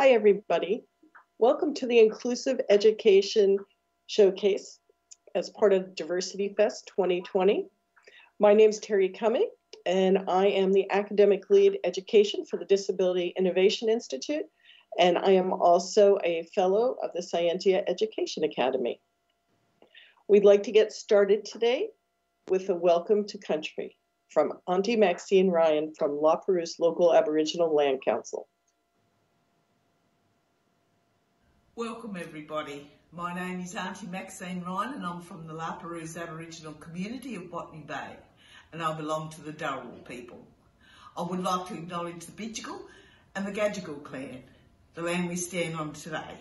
Hi, everybody. Welcome to the Inclusive Education Showcase as part of Diversity Fest 2020. My name is Terry Cumming, and I am the Academic Lead Education for the Disability Innovation Institute, and I am also a fellow of the Scientia Education Academy. We'd like to get started today with a welcome to country from Auntie Maxine Ryan from La Perouse Local Aboriginal Land Council. Welcome everybody. My name is Auntie Maxine Ryan and I'm from the La Perouse Aboriginal community of Botany Bay and I belong to the Dharawal people. I would like to acknowledge the Bidjigal and the Gadigal clan, the land we stand on today.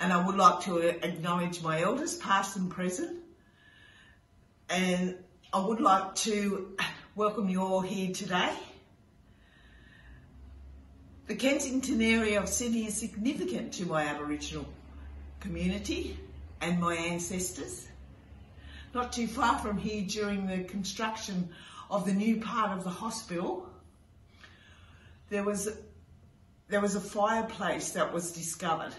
And I would like to acknowledge my elders, past and present. And I would like to welcome you all here today the Kensington area of Sydney is significant to my Aboriginal community and my ancestors. Not too far from here during the construction of the new part of the hospital, there was, there was a fireplace that was discovered.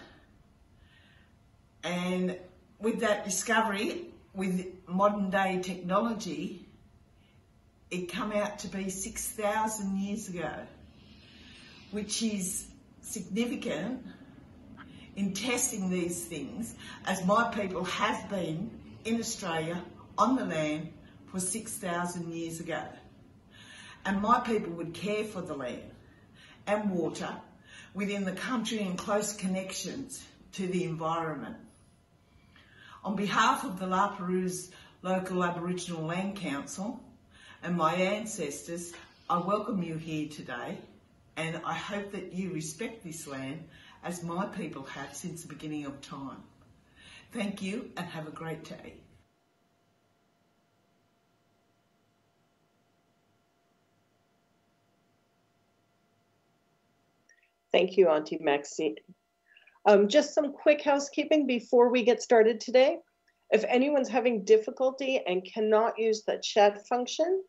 And with that discovery, with modern day technology, it come out to be 6,000 years ago which is significant in testing these things as my people have been in Australia on the land for 6,000 years ago. And my people would care for the land and water within the country in close connections to the environment. On behalf of the La Perouse Local Aboriginal Land Council and my ancestors, I welcome you here today and I hope that you respect this land as my people have since the beginning of time. Thank you and have a great day. Thank you, Auntie Maxine. Um, just some quick housekeeping before we get started today. If anyone's having difficulty and cannot use the chat function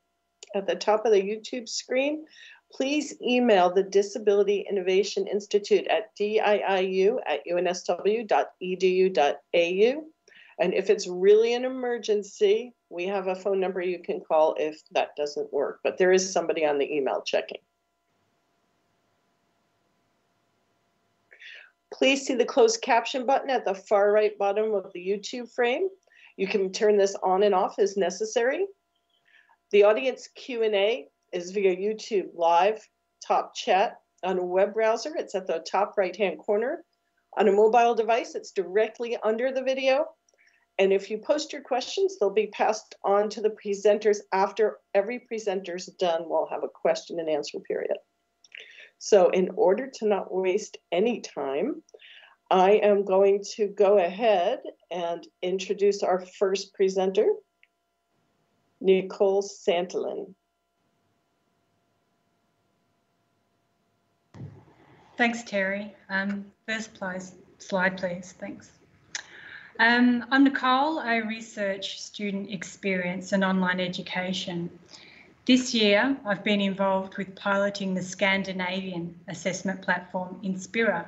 at the top of the YouTube screen, please email the Disability Innovation Institute at diiu at unsw.edu.au. And if it's really an emergency, we have a phone number you can call if that doesn't work, but there is somebody on the email checking. Please see the closed caption button at the far right bottom of the YouTube frame. You can turn this on and off as necessary. The audience Q&A is via YouTube Live, top chat. On a web browser, it's at the top right hand corner. On a mobile device, it's directly under the video. And if you post your questions, they'll be passed on to the presenters after every presenter's done. We'll have a question and answer period. So in order to not waste any time, I am going to go ahead and introduce our first presenter, Nicole Santolin. Thanks, Terry. Um, first slide, please. Thanks. Um, I'm Nicole. I research student experience and online education. This year, I've been involved with piloting the Scandinavian assessment platform Inspera.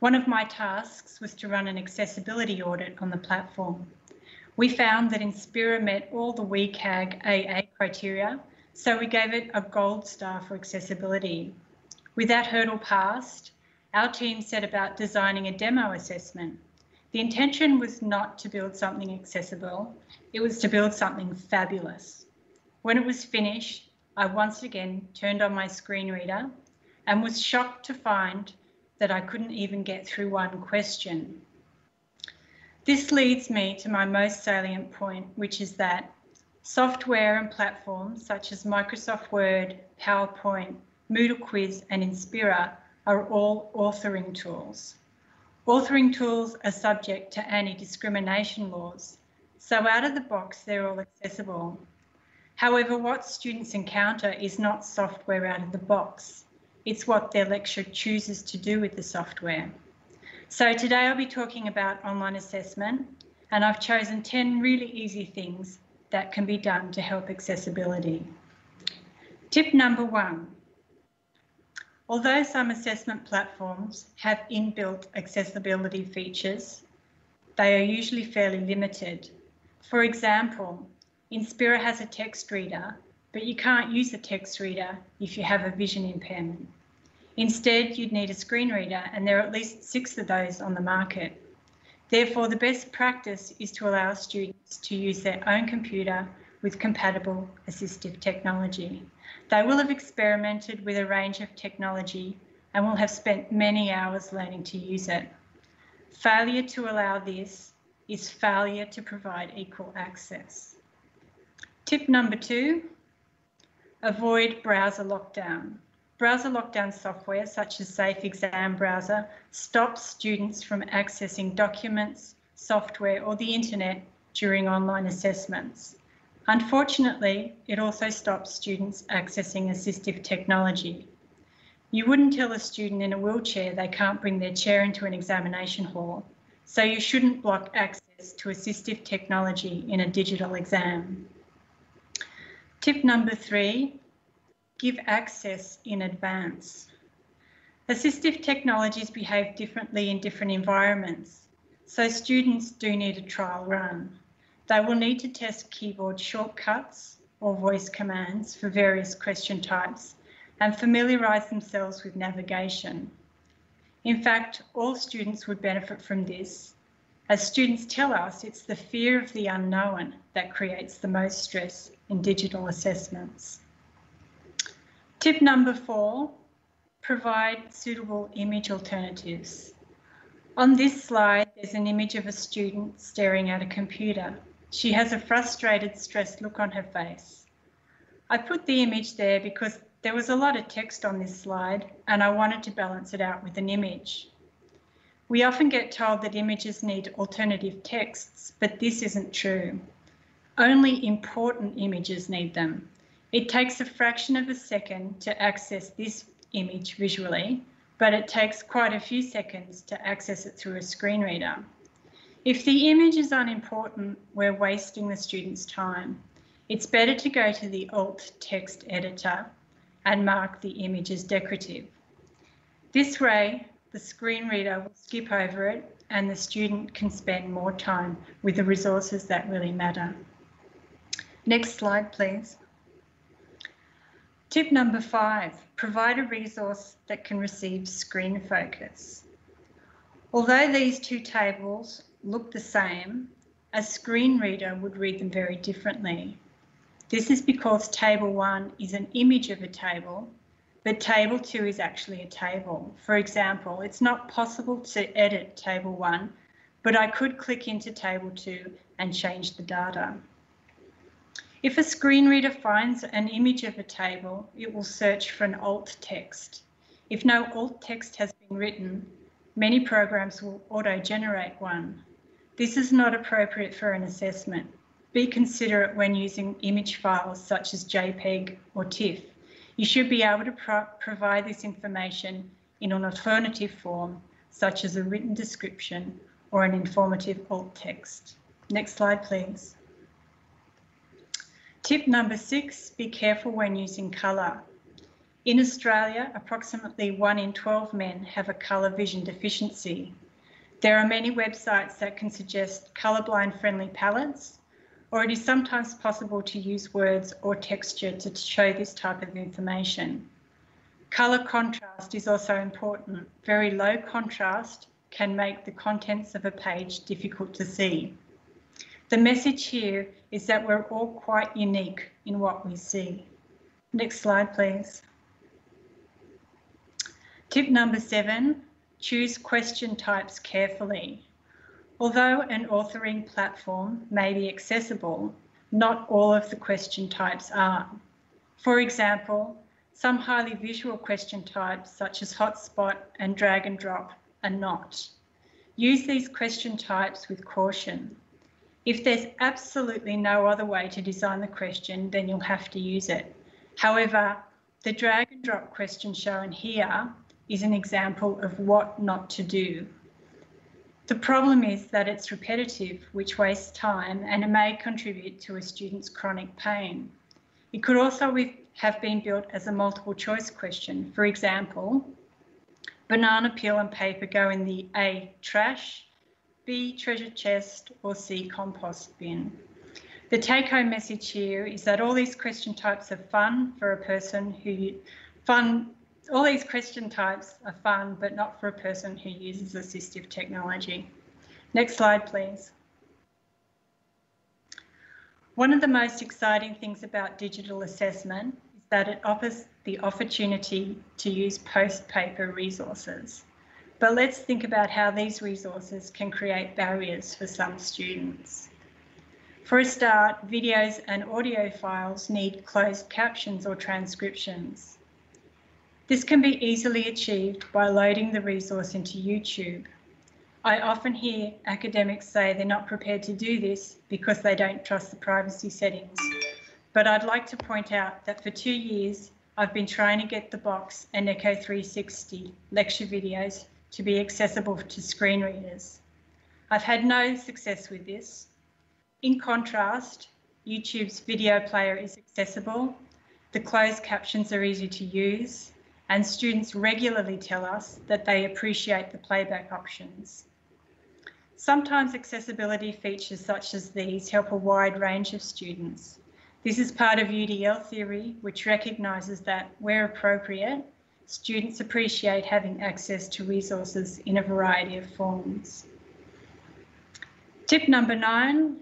One of my tasks was to run an accessibility audit on the platform. We found that Inspera met all the WCAG AA criteria, so we gave it a gold star for accessibility. With that hurdle passed, our team set about designing a demo assessment. The intention was not to build something accessible, it was to build something fabulous. When it was finished, I once again turned on my screen reader and was shocked to find that I couldn't even get through one question. This leads me to my most salient point, which is that software and platforms such as Microsoft Word, PowerPoint, Moodle Quiz and Inspera are all authoring tools. Authoring tools are subject to anti-discrimination laws, so out of the box they're all accessible. However, what students encounter is not software out of the box. It's what their lecturer chooses to do with the software. So today I'll be talking about online assessment and I've chosen 10 really easy things that can be done to help accessibility. Tip number one, Although some assessment platforms have inbuilt accessibility features, they are usually fairly limited. For example, Inspera has a text reader, but you can't use a text reader if you have a vision impairment. Instead, you'd need a screen reader, and there are at least six of those on the market. Therefore, the best practice is to allow students to use their own computer with compatible assistive technology. They will have experimented with a range of technology and will have spent many hours learning to use it. Failure to allow this is failure to provide equal access. Tip number two, avoid browser lockdown. Browser lockdown software, such as Safe Exam Browser, stops students from accessing documents, software, or the internet during online assessments. Unfortunately, it also stops students accessing assistive technology. You wouldn't tell a student in a wheelchair they can't bring their chair into an examination hall, so you shouldn't block access to assistive technology in a digital exam. Tip number three, give access in advance. Assistive technologies behave differently in different environments, so students do need a trial run. They will need to test keyboard shortcuts or voice commands for various question types and familiarise themselves with navigation. In fact, all students would benefit from this. As students tell us, it's the fear of the unknown that creates the most stress in digital assessments. Tip number four, provide suitable image alternatives. On this slide, there's an image of a student staring at a computer. She has a frustrated, stressed look on her face. I put the image there because there was a lot of text on this slide and I wanted to balance it out with an image. We often get told that images need alternative texts, but this isn't true. Only important images need them. It takes a fraction of a second to access this image visually, but it takes quite a few seconds to access it through a screen reader. If the image is unimportant, we're wasting the student's time. It's better to go to the alt text editor and mark the image as decorative. This way, the screen reader will skip over it and the student can spend more time with the resources that really matter. Next slide, please. Tip number five, provide a resource that can receive screen focus. Although these two tables look the same, a screen reader would read them very differently. This is because table one is an image of a table, but table two is actually a table. For example, it's not possible to edit table one, but I could click into table two and change the data. If a screen reader finds an image of a table, it will search for an alt text. If no alt text has been written, many programs will auto-generate one. This is not appropriate for an assessment. Be considerate when using image files such as JPEG or TIFF. You should be able to pro provide this information in an alternative form, such as a written description or an informative alt text. Next slide, please. Tip number six, be careful when using colour. In Australia, approximately 1 in 12 men have a colour vision deficiency. There are many websites that can suggest colourblind friendly palettes, or it is sometimes possible to use words or texture to show this type of information. Colour contrast is also important. Very low contrast can make the contents of a page difficult to see. The message here is that we're all quite unique in what we see. Next slide, please. Tip number seven, choose question types carefully. Although an authoring platform may be accessible, not all of the question types are. For example, some highly visual question types such as hotspot and drag and drop are not. Use these question types with caution. If there's absolutely no other way to design the question, then you'll have to use it. However, the drag and drop question shown here is an example of what not to do. The problem is that it's repetitive, which wastes time and it may contribute to a student's chronic pain. It could also have been built as a multiple choice question. For example, banana peel and paper go in the A, trash, B, treasure chest, or C, compost bin. The take home message here is that all these question types are fun for a person who fun all these question types are fun, but not for a person who uses assistive technology. Next slide, please. One of the most exciting things about digital assessment is that it offers the opportunity to use post-paper resources. But let's think about how these resources can create barriers for some students. For a start, videos and audio files need closed captions or transcriptions. This can be easily achieved by loading the resource into YouTube. I often hear academics say they're not prepared to do this because they don't trust the privacy settings. But I'd like to point out that for two years, I've been trying to get the Box and Echo 360 lecture videos to be accessible to screen readers. I've had no success with this. In contrast, YouTube's video player is accessible, the closed captions are easy to use, and students regularly tell us that they appreciate the playback options. Sometimes accessibility features such as these help a wide range of students. This is part of UDL theory, which recognises that, where appropriate, students appreciate having access to resources in a variety of forms. Tip number nine,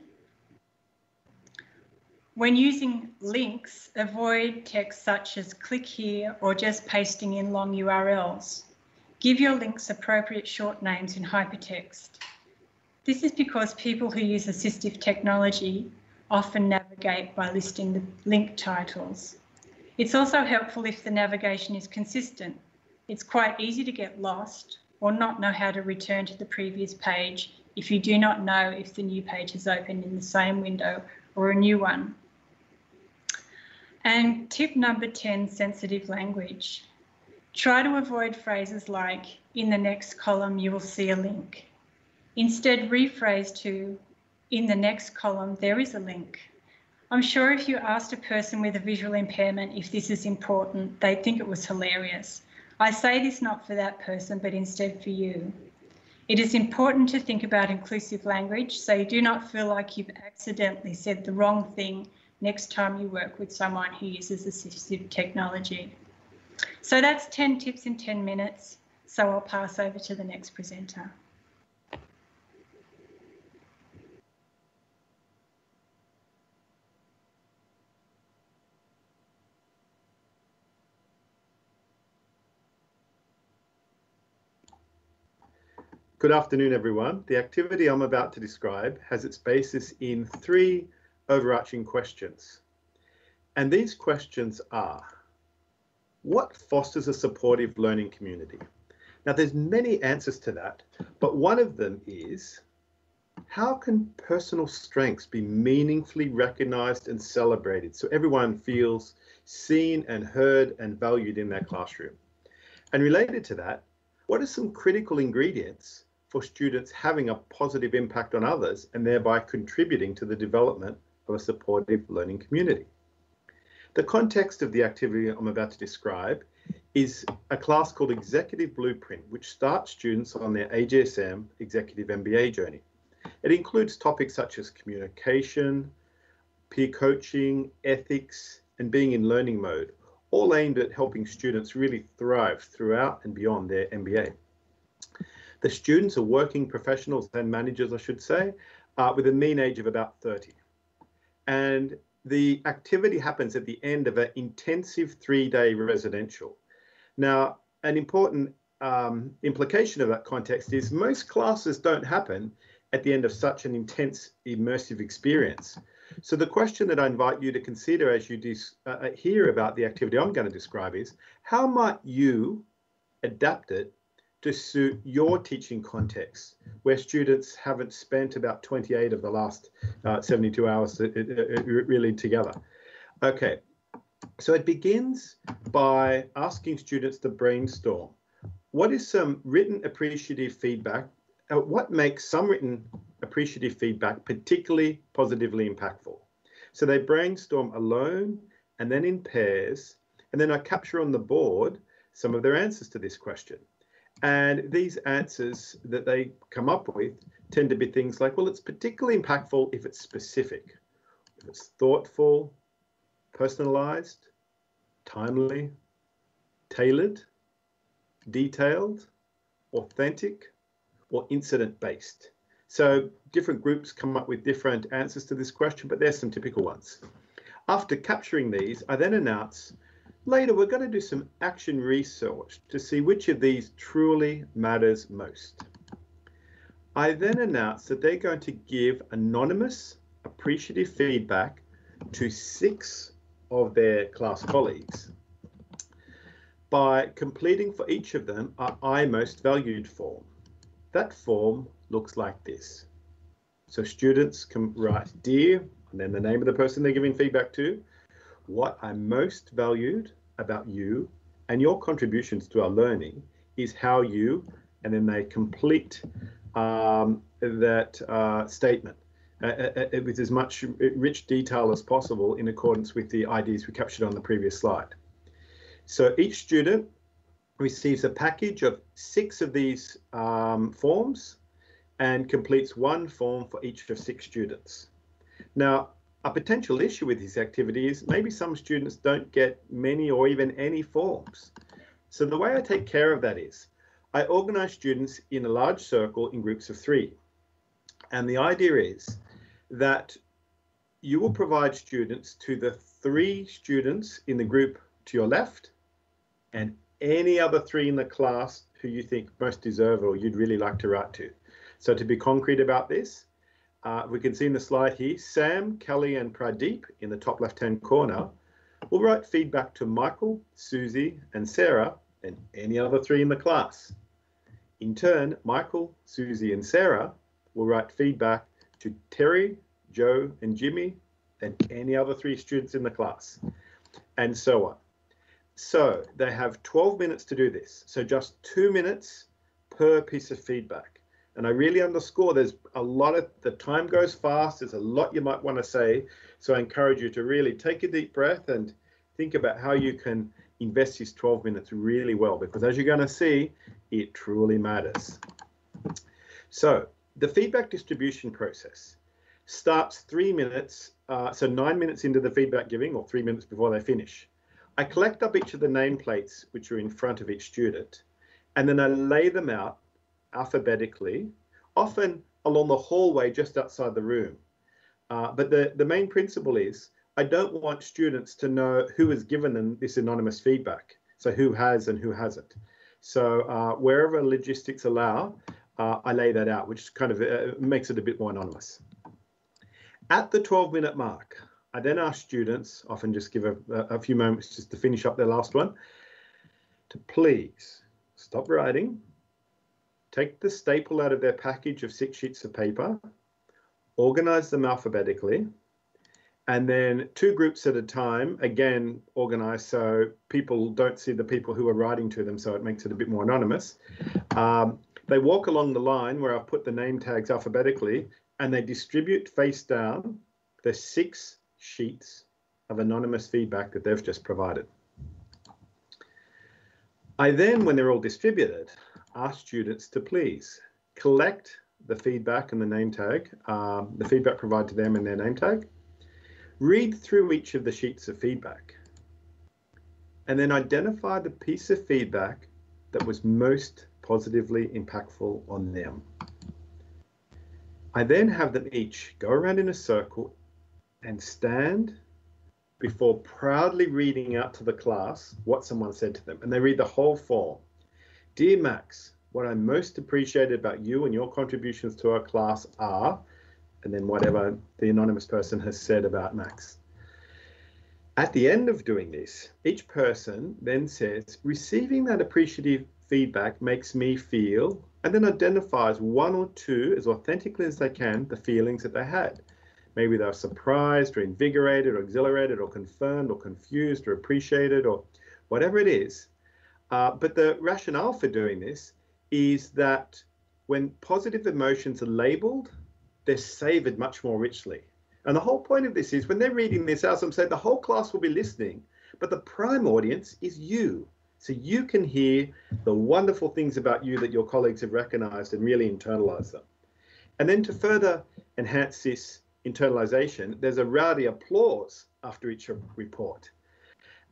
when using links, avoid text such as click here or just pasting in long URLs. Give your links appropriate short names in hypertext. This is because people who use assistive technology often navigate by listing the link titles. It's also helpful if the navigation is consistent. It's quite easy to get lost or not know how to return to the previous page if you do not know if the new page is opened in the same window or a new one. And tip number 10, sensitive language. Try to avoid phrases like, in the next column you will see a link. Instead, rephrase to, in the next column there is a link. I'm sure if you asked a person with a visual impairment if this is important, they'd think it was hilarious. I say this not for that person, but instead for you. It is important to think about inclusive language so you do not feel like you've accidentally said the wrong thing next time you work with someone who uses assistive technology. So that's 10 tips in 10 minutes. So I'll pass over to the next presenter. Good afternoon, everyone. The activity I'm about to describe has its basis in three overarching questions. And these questions are, what fosters a supportive learning community? Now, there's many answers to that, but one of them is, how can personal strengths be meaningfully recognized and celebrated so everyone feels seen and heard and valued in their classroom? And related to that, what are some critical ingredients for students having a positive impact on others and thereby contributing to the development of a supportive learning community. The context of the activity I'm about to describe is a class called Executive Blueprint, which starts students on their AGSM Executive MBA journey. It includes topics such as communication, peer coaching, ethics, and being in learning mode, all aimed at helping students really thrive throughout and beyond their MBA. The students are working professionals and managers, I should say, uh, with a mean age of about 30 and the activity happens at the end of an intensive three-day residential. Now, an important um, implication of that context is most classes don't happen at the end of such an intense immersive experience. So the question that I invite you to consider as you uh, uh, hear about the activity I'm going to describe is, how might you adapt it to suit your teaching context, where students haven't spent about 28 of the last uh, 72 hours really together. Okay, so it begins by asking students to brainstorm. What is some written appreciative feedback? Uh, what makes some written appreciative feedback particularly positively impactful? So they brainstorm alone and then in pairs, and then I capture on the board some of their answers to this question. And these answers that they come up with tend to be things like, well, it's particularly impactful if it's specific, if it's thoughtful, personalized, timely, tailored, detailed, authentic, or incident based. So different groups come up with different answers to this question, but there's some typical ones. After capturing these, I then announce Later, we're going to do some action research to see which of these truly matters most. I then announce that they're going to give anonymous, appreciative feedback to six of their class colleagues by completing for each of them a I most valued form. That form looks like this. So students can write dear, and then the name of the person they're giving feedback to, what I most valued about you and your contributions to our learning is how you, and then they complete um, that uh, statement uh, uh, uh with as much rich detail as possible in accordance with the ideas we captured on the previous slide. So each student receives a package of six of these um, forms and completes one form for each of six students. Now, a potential issue with this activity is maybe some students don't get many or even any forms. So the way I take care of that is I organize students in a large circle in groups of three. And the idea is that you will provide students to the three students in the group to your left and any other three in the class who you think most deserve or you'd really like to write to. So to be concrete about this, uh, we can see in the slide here, Sam, Kelly and Pradeep in the top left-hand corner will write feedback to Michael, Susie and Sarah and any other three in the class. In turn, Michael, Susie and Sarah will write feedback to Terry, Joe and Jimmy and any other three students in the class and so on. So they have 12 minutes to do this. So just two minutes per piece of feedback. And I really underscore there's a lot of the time goes fast. There's a lot you might want to say. So I encourage you to really take a deep breath and think about how you can invest these 12 minutes really well, because as you're going to see, it truly matters. So the feedback distribution process starts three minutes, uh, so nine minutes into the feedback giving or three minutes before they finish. I collect up each of the nameplates which are in front of each student, and then I lay them out alphabetically, often along the hallway just outside the room. Uh, but the, the main principle is I don't want students to know who has given them this anonymous feedback. So who has and who hasn't. So uh, wherever logistics allow, uh, I lay that out, which kind of uh, makes it a bit more anonymous. At the 12 minute mark, I then ask students, often just give a, a few moments just to finish up their last one, to please stop writing take the staple out of their package of six sheets of paper, organize them alphabetically, and then two groups at a time, again, organize so people don't see the people who are writing to them, so it makes it a bit more anonymous. Um, they walk along the line where I've put the name tags alphabetically, and they distribute face down the six sheets of anonymous feedback that they've just provided. I then, when they're all distributed, ask students to please collect the feedback and the name tag, um, the feedback provided to them and their name tag, read through each of the sheets of feedback, and then identify the piece of feedback that was most positively impactful on them. I then have them each go around in a circle and stand before proudly reading out to the class what someone said to them. And they read the whole form. Dear Max, what I most appreciated about you and your contributions to our class are, and then whatever the anonymous person has said about Max. At the end of doing this, each person then says, receiving that appreciative feedback makes me feel, and then identifies one or two as authentically as they can the feelings that they had. Maybe they were surprised or invigorated or exhilarated or confirmed or confused or appreciated or whatever it is. Uh, but the rationale for doing this is that when positive emotions are labeled, they're savored much more richly. And the whole point of this is when they're reading this I'm saying the whole class will be listening, but the prime audience is you. So you can hear the wonderful things about you that your colleagues have recognized and really internalize them. And then to further enhance this internalization, there's a rowdy applause after each report.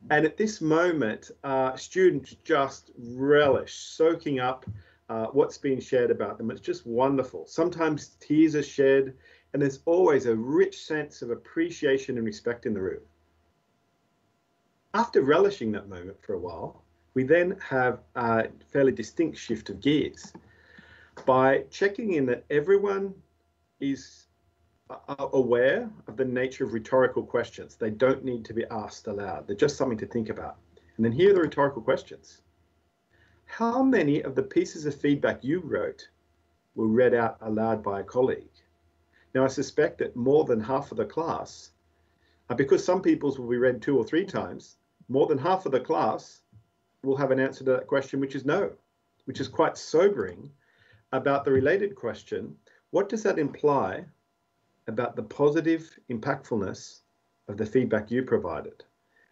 And at this moment, uh, students just relish soaking up uh, what's being shared about them. It's just wonderful. Sometimes tears are shed, and there's always a rich sense of appreciation and respect in the room. After relishing that moment for a while, we then have a fairly distinct shift of gears by checking in that everyone is aware of the nature of rhetorical questions. They don't need to be asked aloud. They're just something to think about. And then here are the rhetorical questions. How many of the pieces of feedback you wrote were read out aloud by a colleague? Now, I suspect that more than half of the class, uh, because some people's will be read two or three times, more than half of the class will have an answer to that question, which is no, which is quite sobering about the related question. What does that imply about the positive impactfulness of the feedback you provided?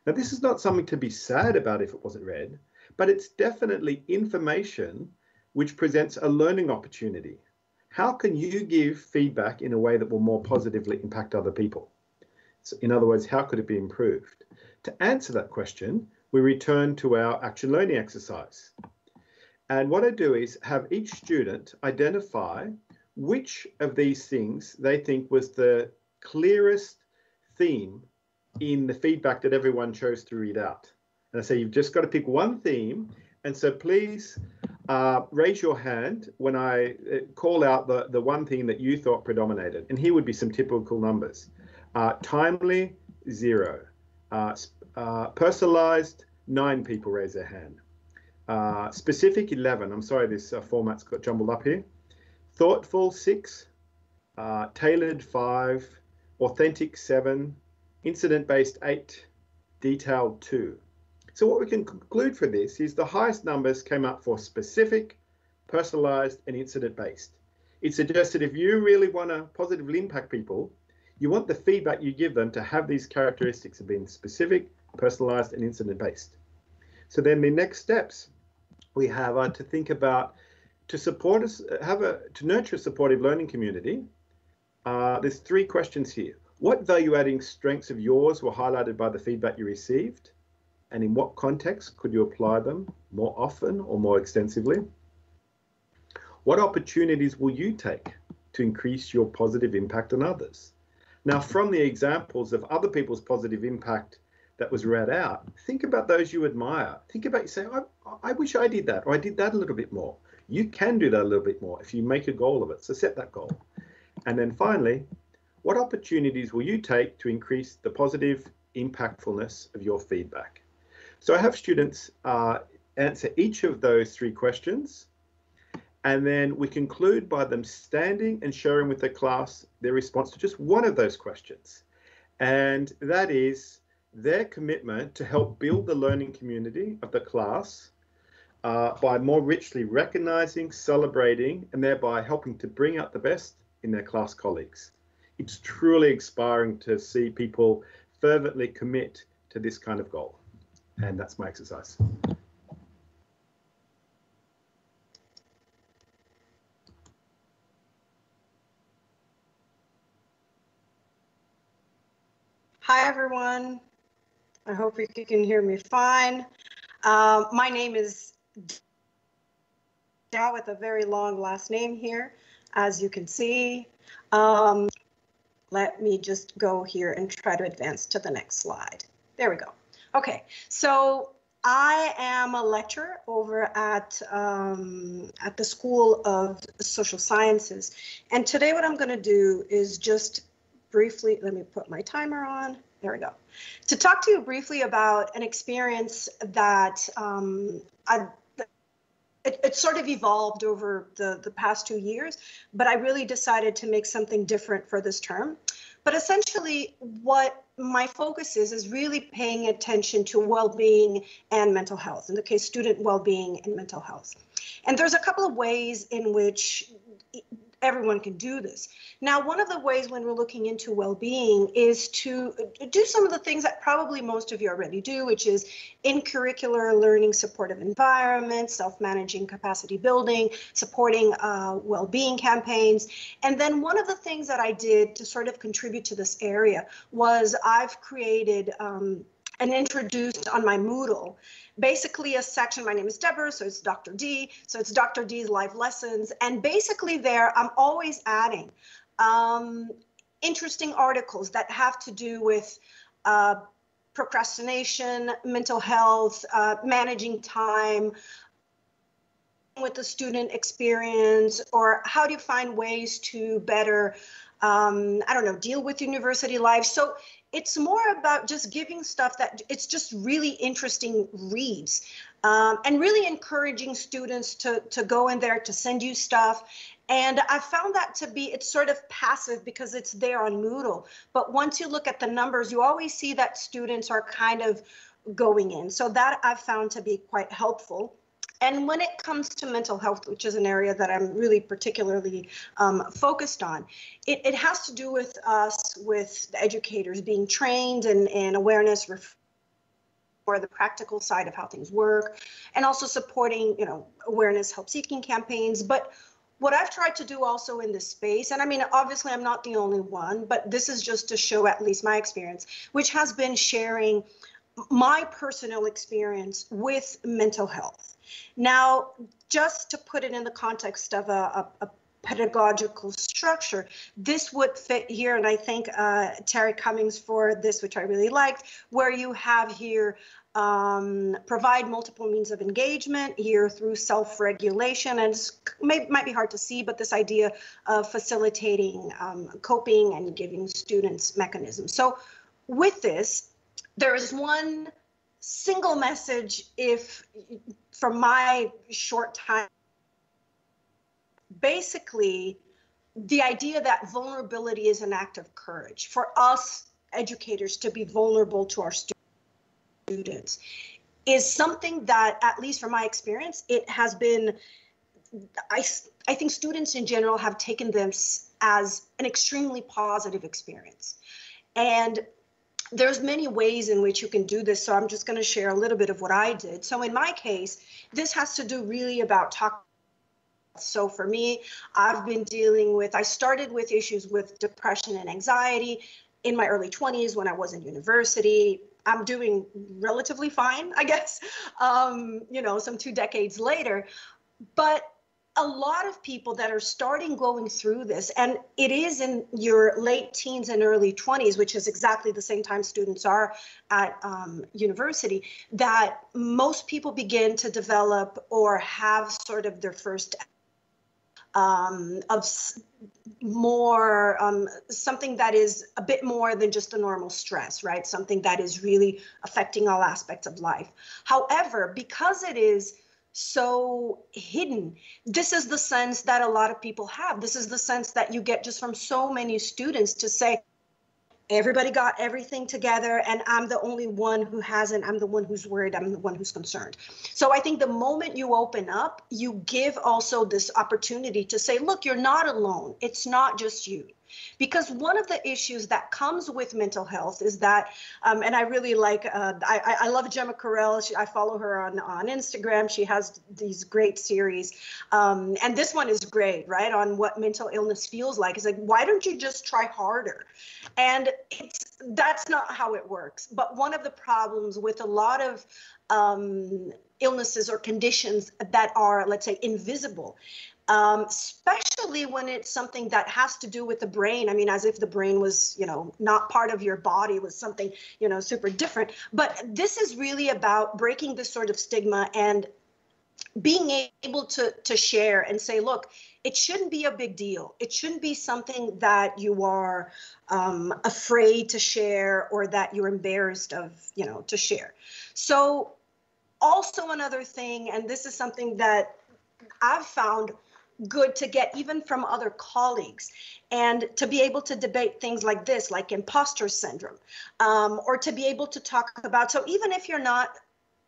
Now, this is not something to be sad about if it wasn't read, but it's definitely information which presents a learning opportunity. How can you give feedback in a way that will more positively impact other people? So in other words, how could it be improved? To answer that question, we return to our action learning exercise. And what I do is have each student identify which of these things they think was the clearest theme in the feedback that everyone chose to read out. And I say you've just got to pick one theme. And so please uh, raise your hand when I uh, call out the, the one theme that you thought predominated. And here would be some typical numbers. Uh, timely, zero. Uh, uh, personalized, nine people raise their hand. Uh, specific, 11. I'm sorry, this format's got jumbled up here. Thoughtful, six. Uh, tailored, five. Authentic, seven. Incident-based, eight. Detailed, two. So what we can conclude for this is the highest numbers came up for specific, personalized, and incident-based. It suggests that if you really want to positively impact people, you want the feedback you give them to have these characteristics of being specific, personalized, and incident-based. So then the next steps we have are to think about to support us, have a to nurture a supportive learning community. Uh, there's three questions here. What value-adding strengths of yours were highlighted by the feedback you received? and in what context could you apply them more often or more extensively? What opportunities will you take to increase your positive impact on others? Now, from the examples of other people's positive impact that was read out, think about those you admire. Think about you say, I, I wish I did that, or I did that a little bit more. You can do that a little bit more if you make a goal of it. So set that goal. And then finally, what opportunities will you take to increase the positive impactfulness of your feedback? So I have students uh, answer each of those three questions, and then we conclude by them standing and sharing with the class their response to just one of those questions. And that is their commitment to help build the learning community of the class uh, by more richly recognizing, celebrating, and thereby helping to bring out the best in their class colleagues. It's truly inspiring to see people fervently commit to this kind of goal and that's my exercise. Hi, everyone. I hope you can hear me fine. Um, my name is Dow with a very long last name here, as you can see. Um, let me just go here and try to advance to the next slide. There we go. Okay, so I am a lecturer over at um, at the School of Social Sciences, and today what I'm going to do is just briefly. Let me put my timer on. There we go. To talk to you briefly about an experience that um, I it, it, sort of evolved over the, the past two years, but I really decided to make something different for this term. But essentially, what my focus is is really paying attention to well-being and mental health in the case student well-being and mental health and there's a couple of ways in which everyone can do this. Now, one of the ways when we're looking into well-being is to do some of the things that probably most of you already do, which is in curricular learning supportive environments, self-managing capacity building, supporting uh, well-being campaigns. And then one of the things that I did to sort of contribute to this area was I've created um, and introduced on my Moodle basically a section. My name is Deborah, so it's Dr. D. So it's Dr. D's live lessons. And basically, there, I'm always adding um, interesting articles that have to do with uh, procrastination, mental health, uh, managing time, with the student experience, or how do you find ways to better, um, I don't know, deal with university life. So it's more about just giving stuff that it's just really interesting reads um, and really encouraging students to, to go in there to send you stuff. And i found that to be it's sort of passive because it's there on moodle. But once you look at the numbers you always see that students are kind of going in. So that i've found to be quite helpful and when it comes to mental health, which is an area that I'm really particularly um, focused on, it, it has to do with us, with the educators being trained and, and awareness for the practical side of how things work, and also supporting, you know, awareness help seeking campaigns. But what I've tried to do also in this space, and I mean, obviously, I'm not the only one, but this is just to show at least my experience, which has been sharing my personal experience with mental health. Now, just to put it in the context of a, a, a pedagogical structure. This would fit here, and I thank uh, Terry Cummings for this, which I really liked, where you have here um, provide multiple means of engagement here through self-regulation, and it might be hard to see, but this idea of facilitating um, coping and giving students mechanisms. So with this, there is one single message if from my short time basically the idea that vulnerability is an act of courage for us educators to be vulnerable to our students is something that at least from my experience it has been i i think students in general have taken this as an extremely positive experience. And there's many ways in which you can do this so i'm just going to share a little bit of what i did. So in my case this has to do really about talk. So for me i've been dealing with i started with issues with depression and anxiety in my early 20s when i was in university. I'm doing relatively fine i guess um, you know some two decades later. But a lot of people that are starting going through this, and it is in your late teens and early 20s, which is exactly the same time students are at um, university, that most people begin to develop or have sort of their first um, of more um, something that is a bit more than just a normal stress, right? Something that is really affecting all aspects of life. However, because it is so hidden. This is the sense that a lot of people have. This is the sense that you get just from so many students to say, everybody got everything together and i'm the only one who hasn't. I'm the one who's worried. I'm the one who's concerned. So i think the moment you open up you give also this opportunity to say look you're not alone. It's not just you because one of the issues that comes with mental health is that, um, and I really like, uh, I, I love Gemma Correll. She, I follow her on, on Instagram. She has these great series. Um, and this one is great, right? On what mental illness feels like. It's like, why don't you just try harder? And it's, that's not how it works. But one of the problems with a lot of um, illnesses or conditions that are, let's say, invisible um, especially when it's something that has to do with the brain. I mean, as if the brain was, you know, not part of your body, was something, you know, super different. But this is really about breaking this sort of stigma and being able to to share and say, look, it shouldn't be a big deal. It shouldn't be something that you are um, afraid to share or that you're embarrassed of, you know, to share. So also another thing, and this is something that I've found good to get even from other colleagues. And to be able to debate things like this like imposter syndrome um, or to be able to talk about so even if you're not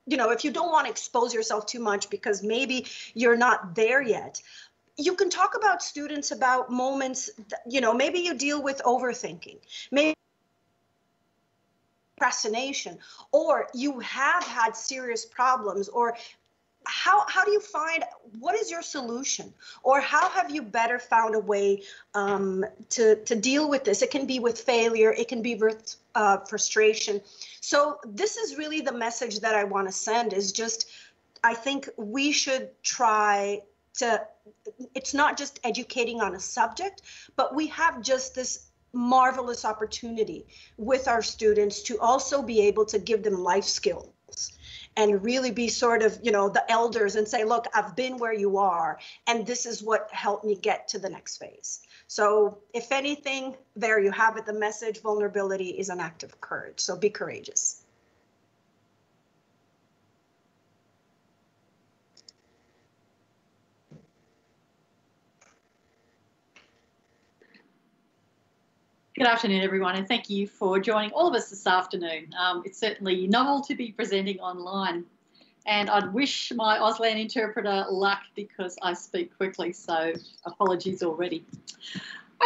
you know if you don't want to expose yourself too much because maybe you're not there yet you can talk about students about moments, that, you know, maybe you deal with overthinking, maybe procrastination, or you have had serious problems, or how, how do you find what is your solution? Or how have you better found a way um, to, to deal with this? It can be with failure it can be with uh, frustration. So this is really the message that i want to send is just i think we should try to it's not just educating on a subject but we have just this marvelous opportunity with our students to also be able to give them life skills and really be sort of, you know, the elders and say, look, I've been where you are, and this is what helped me get to the next phase. So, if anything, there you have it. The message vulnerability is an act of courage. So, be courageous. Good afternoon, everyone, and thank you for joining all of us this afternoon. Um, it's certainly novel to be presenting online, and I'd wish my Auslan interpreter luck because I speak quickly, so apologies already.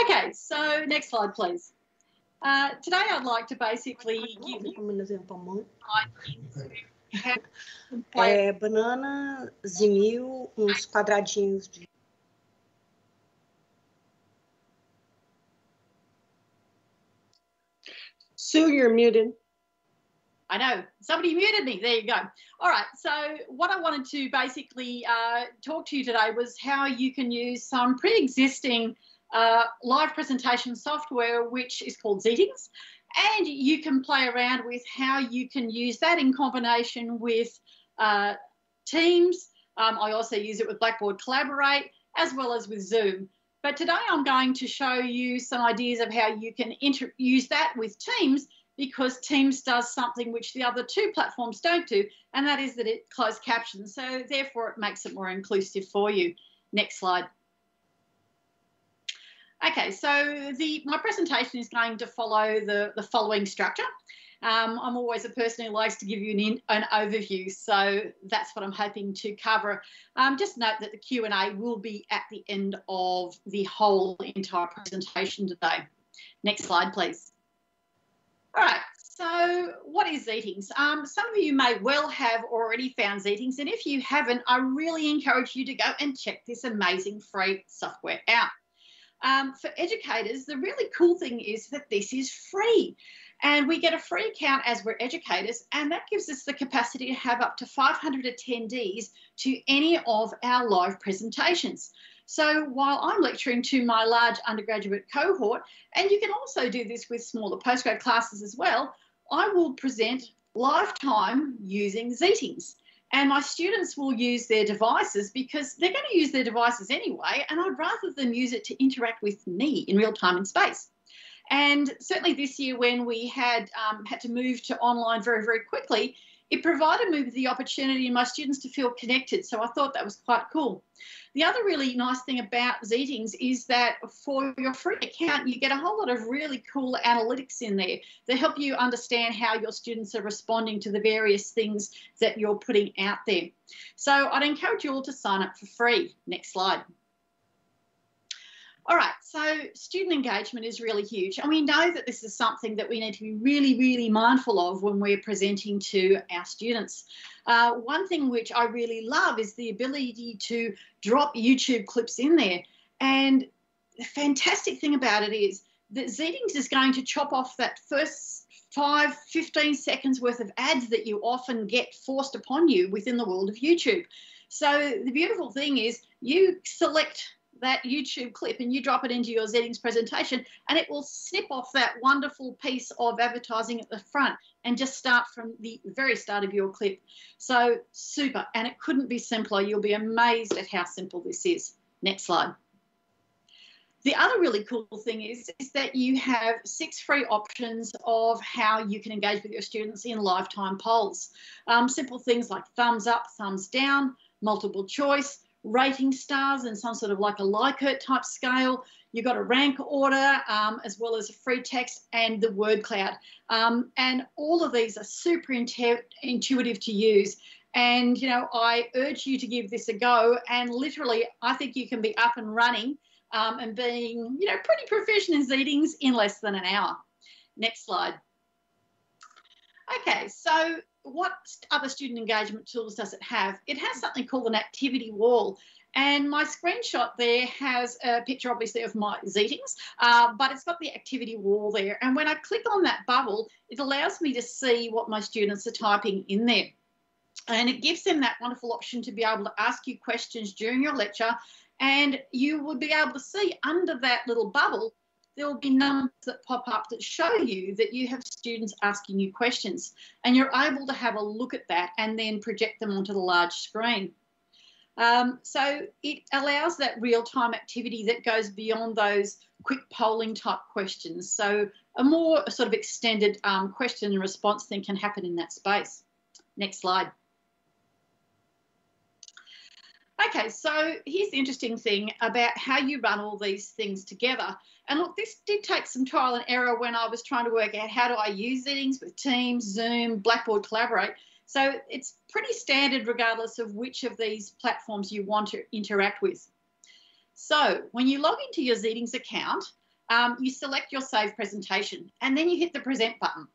Okay, so next slide, please. Uh, today, I'd like to basically give you É, banana, zinil, uns quadradinhos de Sue, you're muted. I know somebody muted me. There you go. All right. So, what I wanted to basically uh, talk to you today was how you can use some pre existing uh, live presentation software, which is called Zeetings. And you can play around with how you can use that in combination with uh, Teams. Um, I also use it with Blackboard Collaborate as well as with Zoom. But today I'm going to show you some ideas of how you can use that with Teams because Teams does something which the other two platforms don't do, and that is that it closed captions. So therefore it makes it more inclusive for you. Next slide. Okay, so the my presentation is going to follow the, the following structure. Um, I'm always a person who likes to give you an, in, an overview, so that's what I'm hoping to cover. Um, just note that the Q&A will be at the end of the whole entire presentation today. Next slide, please. All right, so what is Zeetings? Um, some of you may well have already found Zeetings, and if you haven't, I really encourage you to go and check this amazing free software out. Um, for educators, the really cool thing is that this is free. And we get a free account as we're educators, and that gives us the capacity to have up to 500 attendees to any of our live presentations. So while I'm lecturing to my large undergraduate cohort, and you can also do this with smaller postgrad classes as well, I will present lifetime using Zeetings. And my students will use their devices because they're going to use their devices anyway, and I'd rather them use it to interact with me in real time and space. And certainly this year, when we had um, had to move to online very, very quickly, it provided me with the opportunity and my students to feel connected. So I thought that was quite cool. The other really nice thing about Zeetings is that for your free account, you get a whole lot of really cool analytics in there that help you understand how your students are responding to the various things that you're putting out there. So I'd encourage you all to sign up for free. Next slide. All right, so student engagement is really huge. And we know that this is something that we need to be really, really mindful of when we're presenting to our students. Uh, one thing which I really love is the ability to drop YouTube clips in there. And the fantastic thing about it is that Zeetings is going to chop off that first five, 15 seconds worth of ads that you often get forced upon you within the world of YouTube. So the beautiful thing is you select that YouTube clip and you drop it into your Zeetings presentation, and it will snip off that wonderful piece of advertising at the front and just start from the very start of your clip. So super, and it couldn't be simpler. You'll be amazed at how simple this is. Next slide. The other really cool thing is, is that you have six free options of how you can engage with your students in lifetime polls. Um, simple things like thumbs up, thumbs down, multiple choice, rating stars and some sort of like a Likert type scale. You've got a rank order um, as well as a free text and the word cloud. Um, and all of these are super intuitive to use. And, you know, I urge you to give this a go. And literally, I think you can be up and running um, and being, you know, pretty proficient in Zeetings in less than an hour. Next slide. Okay, so what other student engagement tools does it have? It has something called an activity wall. And my screenshot there has a picture, obviously, of my Zeetings, uh, but it's got the activity wall there. And when I click on that bubble, it allows me to see what my students are typing in there. And it gives them that wonderful option to be able to ask you questions during your lecture. And you would be able to see under that little bubble there will be numbers that pop up that show you that you have students asking you questions and you're able to have a look at that and then project them onto the large screen. Um, so it allows that real-time activity that goes beyond those quick polling type questions. So a more sort of extended um, question and response thing can happen in that space. Next slide. Okay, so here's the interesting thing about how you run all these things together. And look, this did take some trial and error when I was trying to work out how do I use Zeetings with Teams, Zoom, Blackboard Collaborate. So it's pretty standard regardless of which of these platforms you want to interact with. So when you log into your Zeetings account, um, you select your save presentation and then you hit the present button.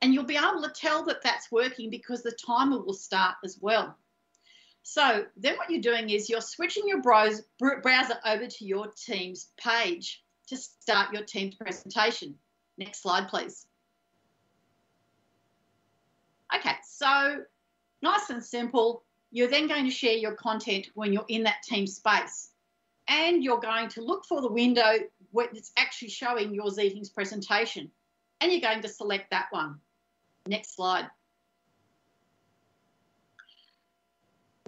And you'll be able to tell that that's working because the timer will start as well. So then what you're doing is you're switching your browser over to your Teams page to start your Teams presentation. Next slide, please. Okay, so nice and simple. You're then going to share your content when you're in that team space. And you're going to look for the window it's actually showing your Zeetings presentation. And you're going to select that one. Next slide.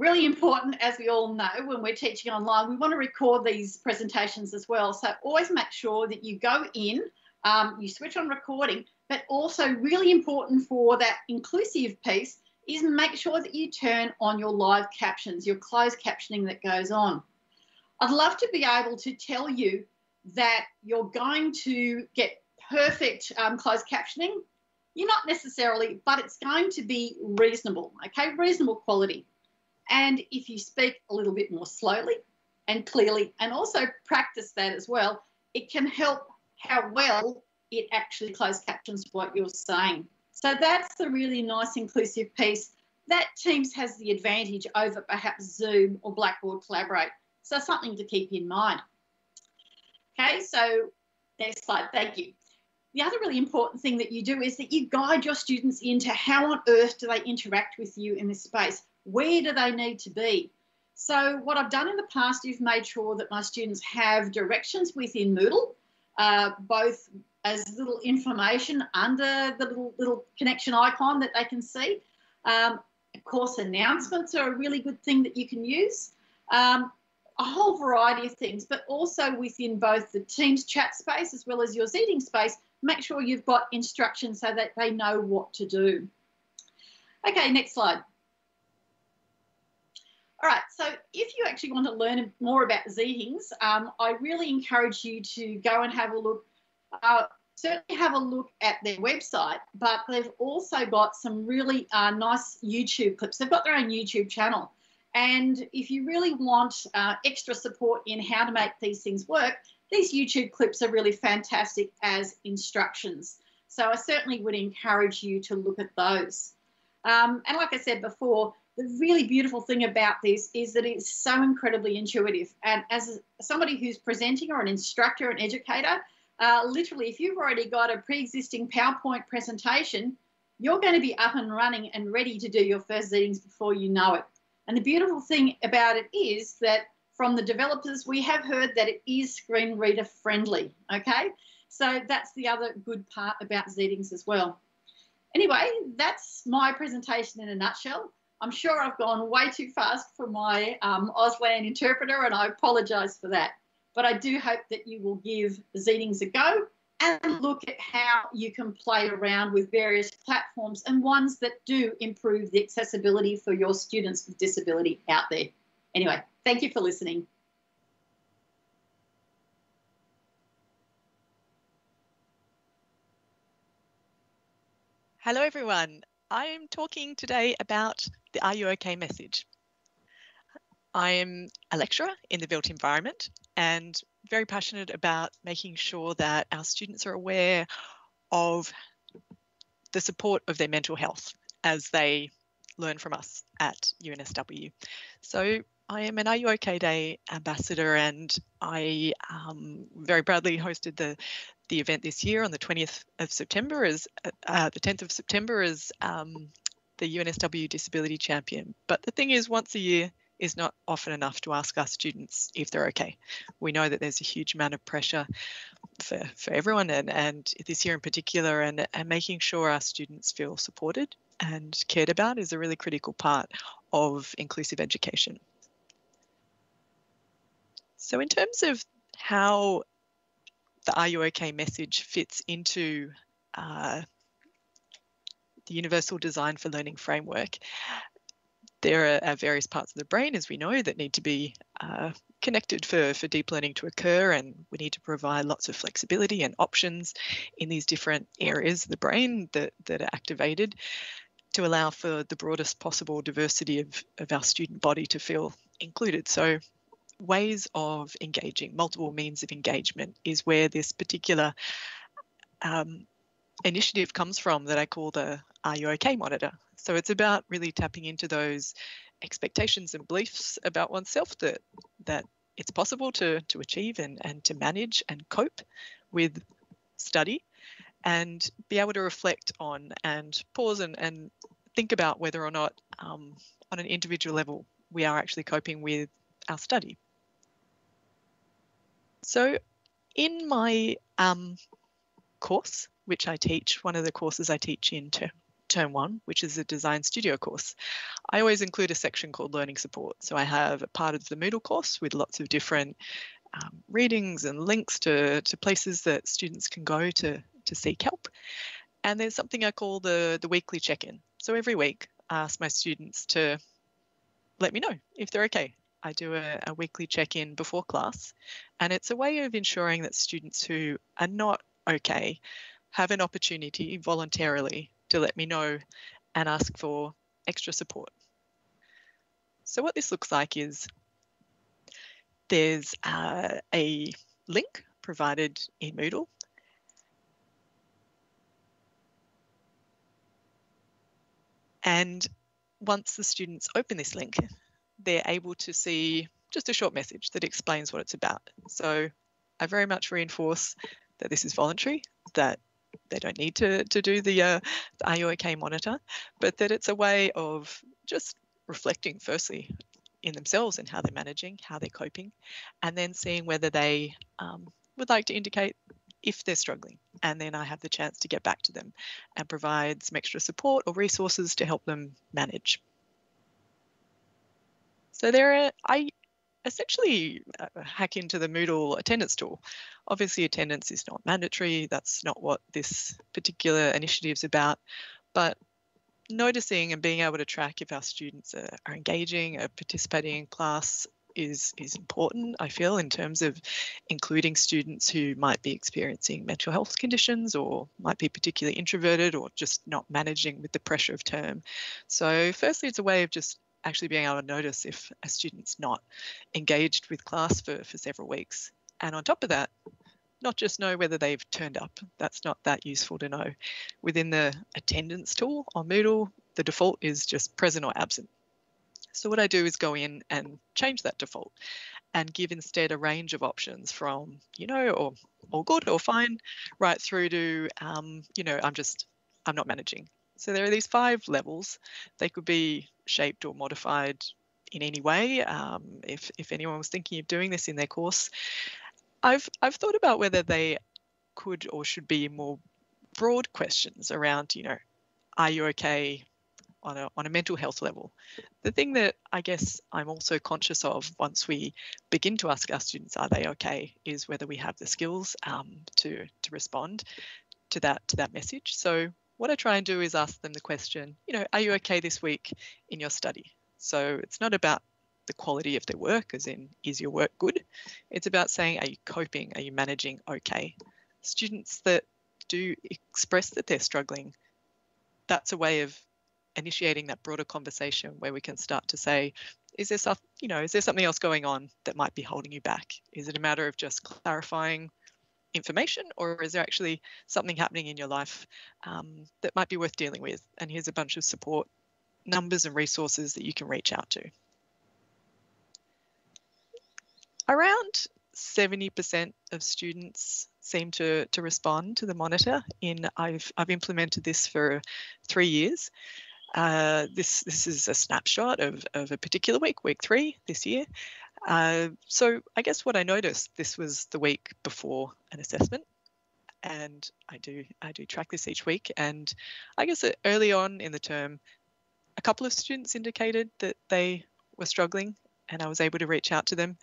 Really important, as we all know, when we're teaching online, we want to record these presentations as well. So always make sure that you go in, um, you switch on recording, but also really important for that inclusive piece is make sure that you turn on your live captions, your closed captioning that goes on. I'd love to be able to tell you that you're going to get perfect um, closed captioning. You're not necessarily, but it's going to be reasonable, okay? Reasonable quality. And if you speak a little bit more slowly and clearly, and also practice that as well, it can help how well it actually closed captions what you're saying. So that's the really nice inclusive piece. That Teams has the advantage over perhaps Zoom or Blackboard Collaborate. So something to keep in mind. Okay, so next slide, thank you. The other really important thing that you do is that you guide your students into how on earth do they interact with you in this space. Where do they need to be? So what I've done in the past is made sure that my students have directions within Moodle, uh, both as little information under the little, little connection icon that they can see. Um, of course, announcements are a really good thing that you can use. Um, a whole variety of things, but also within both the Teams chat space as well as your Zeeting space, make sure you've got instructions so that they know what to do. Okay, next slide. All right, so if you actually want to learn more about Zeetings, um, I really encourage you to go and have a look. Uh, certainly have a look at their website, but they've also got some really uh, nice YouTube clips. They've got their own YouTube channel. And if you really want uh, extra support in how to make these things work, these YouTube clips are really fantastic as instructions. So I certainly would encourage you to look at those. Um, and like I said before, the really beautiful thing about this is that it's so incredibly intuitive. And as somebody who's presenting or an instructor, an educator, uh, literally, if you've already got a pre-existing PowerPoint presentation, you're going to be up and running and ready to do your first Zeetings before you know it. And the beautiful thing about it is that from the developers, we have heard that it is screen reader friendly. Okay, so that's the other good part about Zeetings as well. Anyway, that's my presentation in a nutshell. I'm sure I've gone way too fast for my um, Auslan interpreter, and I apologise for that. But I do hope that you will give Zeetings a go and look at how you can play around with various platforms and ones that do improve the accessibility for your students with disability out there. Anyway, thank you for listening. Hello, everyone. I'm talking today about the Are You OK message. I am a lecturer in the built environment and very passionate about making sure that our students are aware of the support of their mental health as they learn from us at UNSW. So I am an Are You OK Day ambassador and I um, very proudly hosted the the event this year on the 20th of September is uh, the 10th of September is um, the UNSW Disability Champion. But the thing is, once a year is not often enough to ask our students if they're okay. We know that there's a huge amount of pressure for, for everyone and, and this year in particular and, and making sure our students feel supported and cared about is a really critical part of inclusive education. So in terms of how the Are You OK message fits into uh, the Universal Design for Learning framework, there are, various parts of the brain, as we know, that need to be uh, connected for, for deep learning to occur, and we need to provide lots of flexibility and options in these different areas of the brain that, that are activated to allow for the broadest possible diversity of, of our student body to feel included. So ways of engaging, multiple means of engagement is where this particular um, initiative comes from that I call the Are You OK monitor. So it's about really tapping into those expectations and beliefs about oneself that that it's possible to to achieve and, and to manage and cope with study and be able to reflect on and pause and, and think about whether or not um, on an individual level we are actually coping with our study. So in my um, course, which I teach, one of the courses I teach in ter term one, which is a design studio course, I always include a section called learning support. So I have a part of the Moodle course with lots of different um, readings and links to, to places that students can go to, to seek help. And there's something I call the, the weekly check-in. So every week I ask my students to let me know if they're okay. I do a, a weekly check-in before class and it's a way of ensuring that students who are not okay have an opportunity voluntarily to let me know and ask for extra support. So what this looks like is there's uh, a link provided in Moodle and once the students open this link they're able to see just a short message that explains what it's about. So I very much reinforce that this is voluntary, that they don't need to, to do the, uh, the monitor, but that it's a way of just reflecting firstly in themselves and how they're managing, how they're coping, and then seeing whether they um, would like to indicate if they're struggling. And then I have the chance to get back to them and provide some extra support or resources to help them manage. So there are, I essentially uh, hack into the Moodle attendance tool. Obviously attendance is not mandatory, that's not what this particular initiative is about, but noticing and being able to track if our students are, are engaging, are participating in class is is important i feel in terms of including students who might be experiencing mental health conditions or might be particularly introverted or just not managing with the pressure of term. So firstly it's a way of just actually being able to notice if a student's not engaged with class for, for several weeks. And on top of that, not just know whether they've turned up. That's not that useful to know. Within the attendance tool on Moodle, the default is just present or absent. So what I do is go in and change that default and give instead a range of options from, you know, or all good or fine, right through to, um, you know, I'm just, I'm not managing. So there are these five levels. They could be shaped or modified in any way. Um, if, if anyone was thinking of doing this in their course, I've, I've thought about whether they could or should be more broad questions around, you know, are you okay on a, on a mental health level? The thing that I guess I'm also conscious of once we begin to ask our students, are they okay, is whether we have the skills um, to, to respond to that, to that message. So what I try and do is ask them the question, you know, are you okay this week in your study? So it's not about the quality of their work, as in, is your work good? It's about saying, are you coping? Are you managing okay? Students that do express that they're struggling, that's a way of initiating that broader conversation where we can start to say, is there you know, is there something else going on that might be holding you back? Is it a matter of just clarifying information or is there actually something happening in your life um, that might be worth dealing with? And here's a bunch of support numbers and resources that you can reach out to. Around 70% of students seem to, to respond to the monitor in I've, I've implemented this for three years. Uh, this this is a snapshot of, of a particular week, week three this year. Uh, so I guess what I noticed this was the week before an assessment, and I do I do track this each week. And I guess early on in the term, a couple of students indicated that they were struggling, and I was able to reach out to them.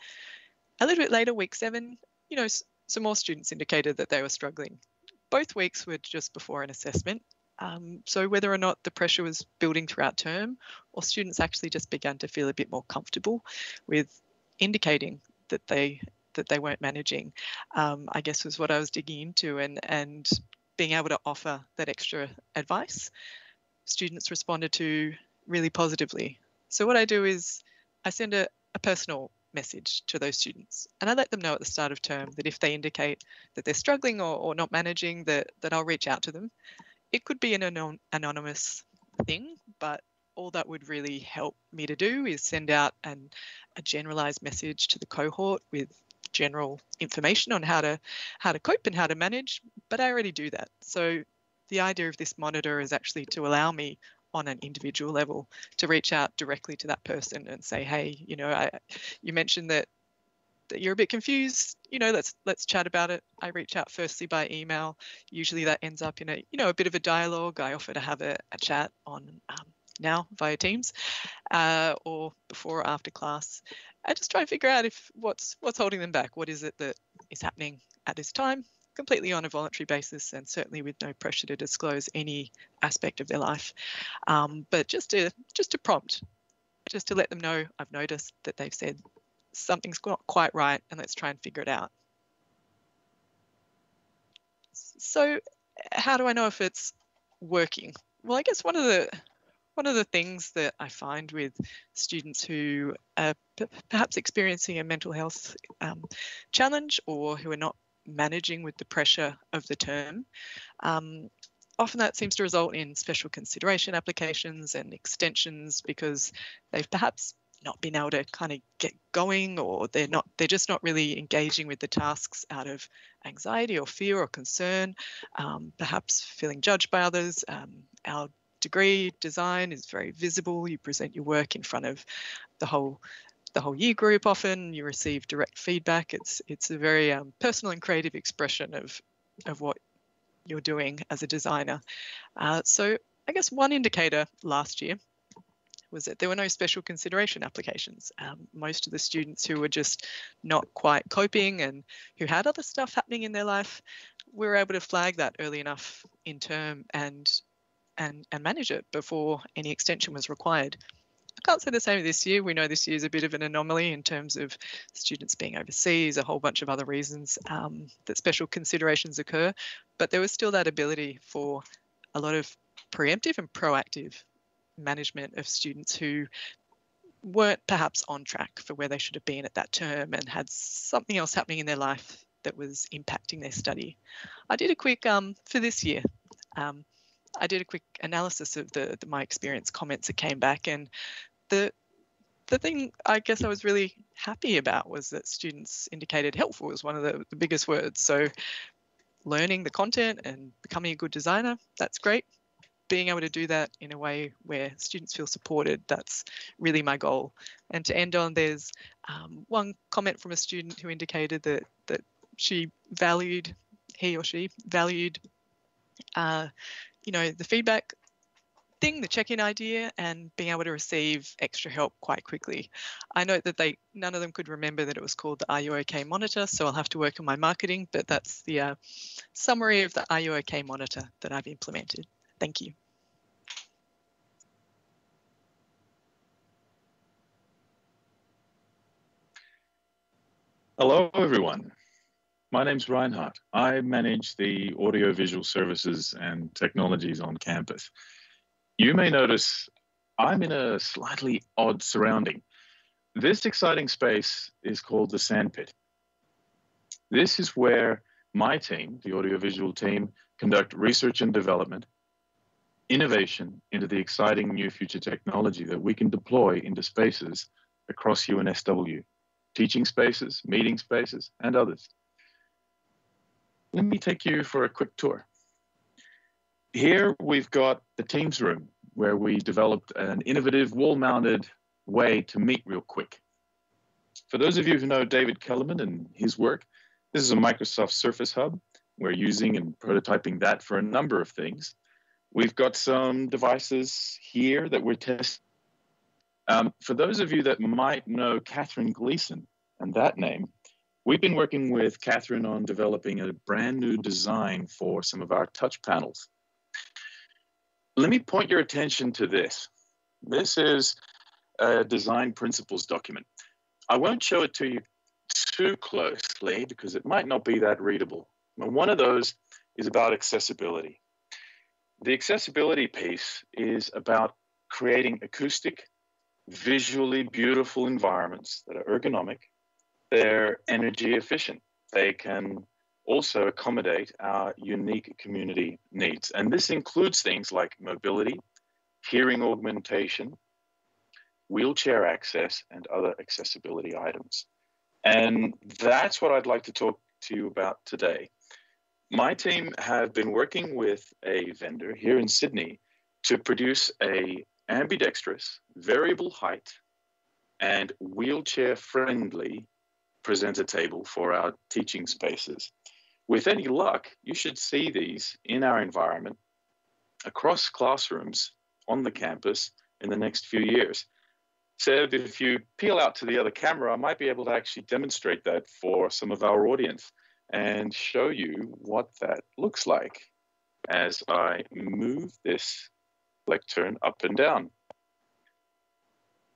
A little bit later, week seven, you know, some more students indicated that they were struggling. Both weeks were just before an assessment. Um, so whether or not the pressure was building throughout term or students actually just began to feel a bit more comfortable with indicating that they that they weren't managing, um, I guess was what I was digging into and and being able to offer that extra advice. Students responded to really positively. So what I do is I send a, a personal message to those students. And I let them know at the start of term that if they indicate that they're struggling or, or not managing, that, that I'll reach out to them. It could be an anon anonymous thing, but all that would really help me to do is send out an, a generalized message to the cohort with general information on how to how to cope and how to manage but i already do that. So the idea of this monitor is actually to allow me on an individual level to reach out directly to that person and say, hey, you know, I, you mentioned that that you're a bit confused you know let's let's chat about it. I reach out firstly by email. Usually that ends up in a you know a bit of a dialogue. I offer to have a, a chat on um, now via teams uh, or before or after class i just try and figure out if what's what's holding them back what is it that is happening at this time completely on a voluntary basis and certainly with no pressure to disclose any aspect of their life. Um, but just to just to prompt, just to let them know I've noticed that they've said something's not quite right and let's try and figure it out. So how do I know if it's working? Well, I guess one of the one of the things that I find with students who are perhaps experiencing a mental health um, challenge or who are not managing with the pressure of the term. Um, often that seems to result in special consideration applications and extensions because they've perhaps not been able to kind of get going or they're not they're just not really engaging with the tasks out of anxiety or fear or concern um, perhaps feeling judged by others um, our degree design is very visible. You present your work in front of the whole the whole year group often. You receive direct feedback. It's it's a very um, personal and creative expression of of what you're doing as a designer. Uh, so i guess one indicator last year was that there were no special consideration applications. Um, most of the students who were just not quite coping and who had other stuff happening in their life we were able to flag that early enough in term and and and manage it before any extension was required I can't say the same this year. We know this year is a bit of an anomaly in terms of students being overseas, a whole bunch of other reasons um, that special considerations occur. But there was still that ability for a lot of preemptive and proactive management of students who weren't perhaps on track for where they should have been at that term and had something else happening in their life that was impacting their study. I did a quick um, for this year. Um, I did a quick analysis of the, the my experience comments that came back, and the the thing I guess I was really happy about was that students indicated helpful was one of the, the biggest words. So learning the content and becoming a good designer, that's great. Being able to do that in a way where students feel supported, that's really my goal. And to end on, there's um, one comment from a student who indicated that that she valued, he or she valued uh, you know, the feedback thing, the check-in idea, and being able to receive extra help quite quickly. I note that they none of them could remember that it was called the Are You OK monitor, so I'll have to work on my marketing, but that's the uh, summary of the Are You OK monitor that I've implemented. Thank you. Hello, everyone. My name's Reinhardt. I manage the audiovisual services and technologies on campus. you may notice I'm in a slightly odd surrounding. This exciting space is called the Sandpit. This is where my team, the audiovisual team, conduct research and development, innovation into the exciting new future technology that we can deploy into spaces across UNSW, teaching spaces, meeting spaces, and others. Let me take you for a quick tour. Here we've got the Teams room where we developed an innovative wall-mounted way to meet real quick. For those of you who know David Kellermann and his work, this is a Microsoft Surface Hub. We're using and prototyping that for a number of things. We've got some devices here that we're testing. Um, for those of you that might know Catherine Gleason and that name, we've been working with Catherine on developing a brand new design for some of our touch panels. Let me point your attention to this. This is a design principles document. I won't show it to you too closely because it might not be that readable. And one of those is about accessibility. The accessibility piece is about creating acoustic, visually beautiful environments that are ergonomic, they're energy efficient, they can also accommodate our unique community needs. And this includes things like mobility, hearing augmentation, wheelchair access, and other accessibility items. And that's what I'd like to talk to you about today. My team have been working with a vendor here in Sydney to produce a ambidextrous, variable height, and wheelchair friendly presenter table for our teaching spaces. With any luck, you should see these in our environment across classrooms on the campus in the next few years. Seb, if you peel out to the other camera, I might be able to actually demonstrate that for some of our audience and show you what that looks like as I move this lectern up and down.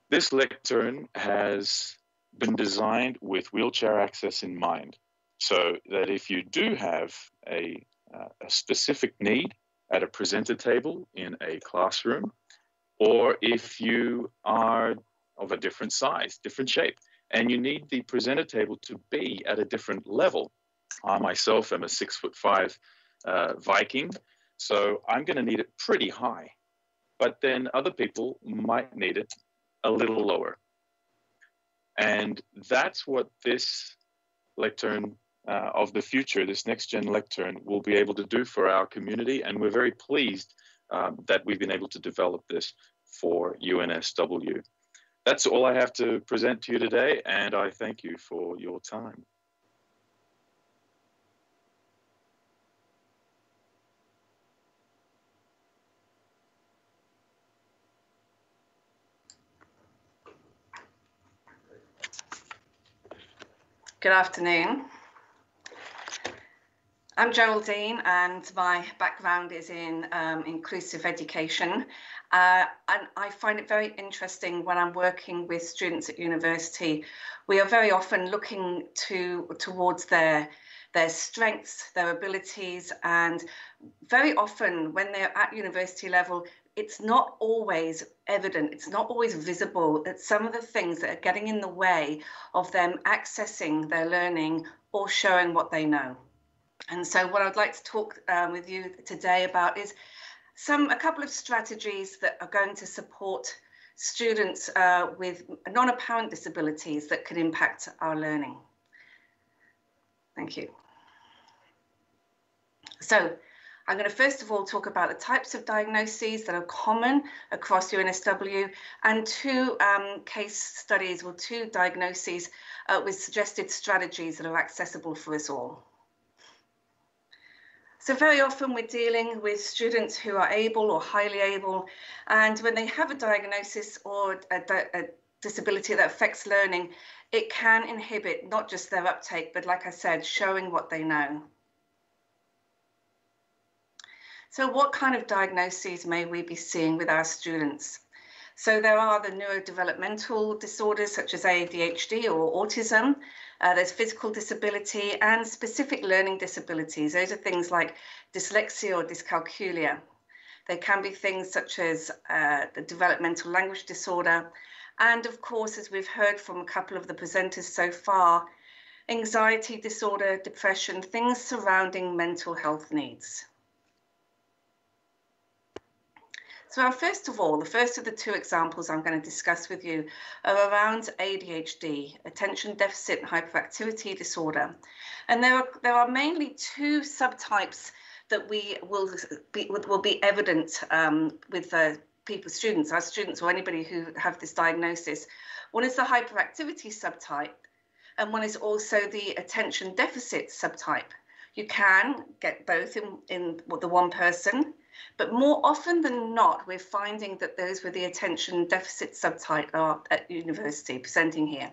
This lectern has been designed with wheelchair access in mind so that if you do have a, uh, a specific need at a presenter table in a classroom, or if you are of a different size, different shape. And you need the presenter table to be at a different level. I myself am a six foot five uh, Viking, so I'm going to need it pretty high. But then other people might need it a little lower. And that's what this lectern uh, of the future, this next gen lectern, will be able to do for our community. And we're very pleased um, that we've been able to develop this for UNSW. That's all I have to present to you today, and I thank you for your time. Good afternoon. I'm Geraldine and my background is in um, inclusive education uh, and I find it very interesting when I'm working with students at university. We are very often looking to towards their their strengths, their abilities, and very often when they're at university level, it's not always evident, it's not always visible that some of the things that are getting in the way of them accessing their learning or showing what they know. And so, what I'd like to talk um, with you today about is some a couple of strategies that are going to support students uh, with non-apparent disabilities that could impact our learning. Thank you. So I'm going to first of all talk about the types of diagnoses that are common across UNSW and two um, case studies or two diagnoses uh, with suggested strategies that are accessible for us all. So very often we're dealing with students who are able or highly able, and when they have a diagnosis or a, a disability that affects learning, it can inhibit not just their uptake, but like I said, showing what they know. So what kind of diagnoses may we be seeing with our students? So there are the neurodevelopmental disorders such as ADHD or autism, uh, there's physical disability and specific learning disabilities. Those are things like dyslexia or dyscalculia. There can be things such as uh, the developmental language disorder, and of course, as we've heard from a couple of the presenters so far, anxiety disorder, depression, things surrounding mental health needs. So first of all, the first of the two examples I'm going to discuss with you are around ADHD, attention deficit hyperactivity disorder. And there are, there are mainly two subtypes that we will be, will be evident um, with people, students, our students or anybody who have this diagnosis. One is the hyperactivity subtype and one is also the attention deficit subtype. You can get both in, in the one person, but more often than not, we're finding that those with the attention deficit subtype are at university presenting here.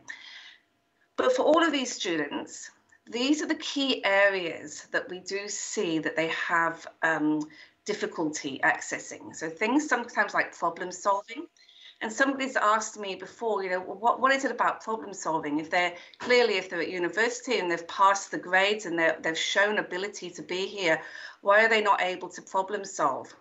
But for all of these students, these are the key areas that we do see that they have um, difficulty accessing. So things sometimes like problem solving, and somebody's asked me before, you know, what, what is it about problem solving? If they're clearly, if they're at university and they've passed the grades and they've shown ability to be here, why are they not able to problem solve?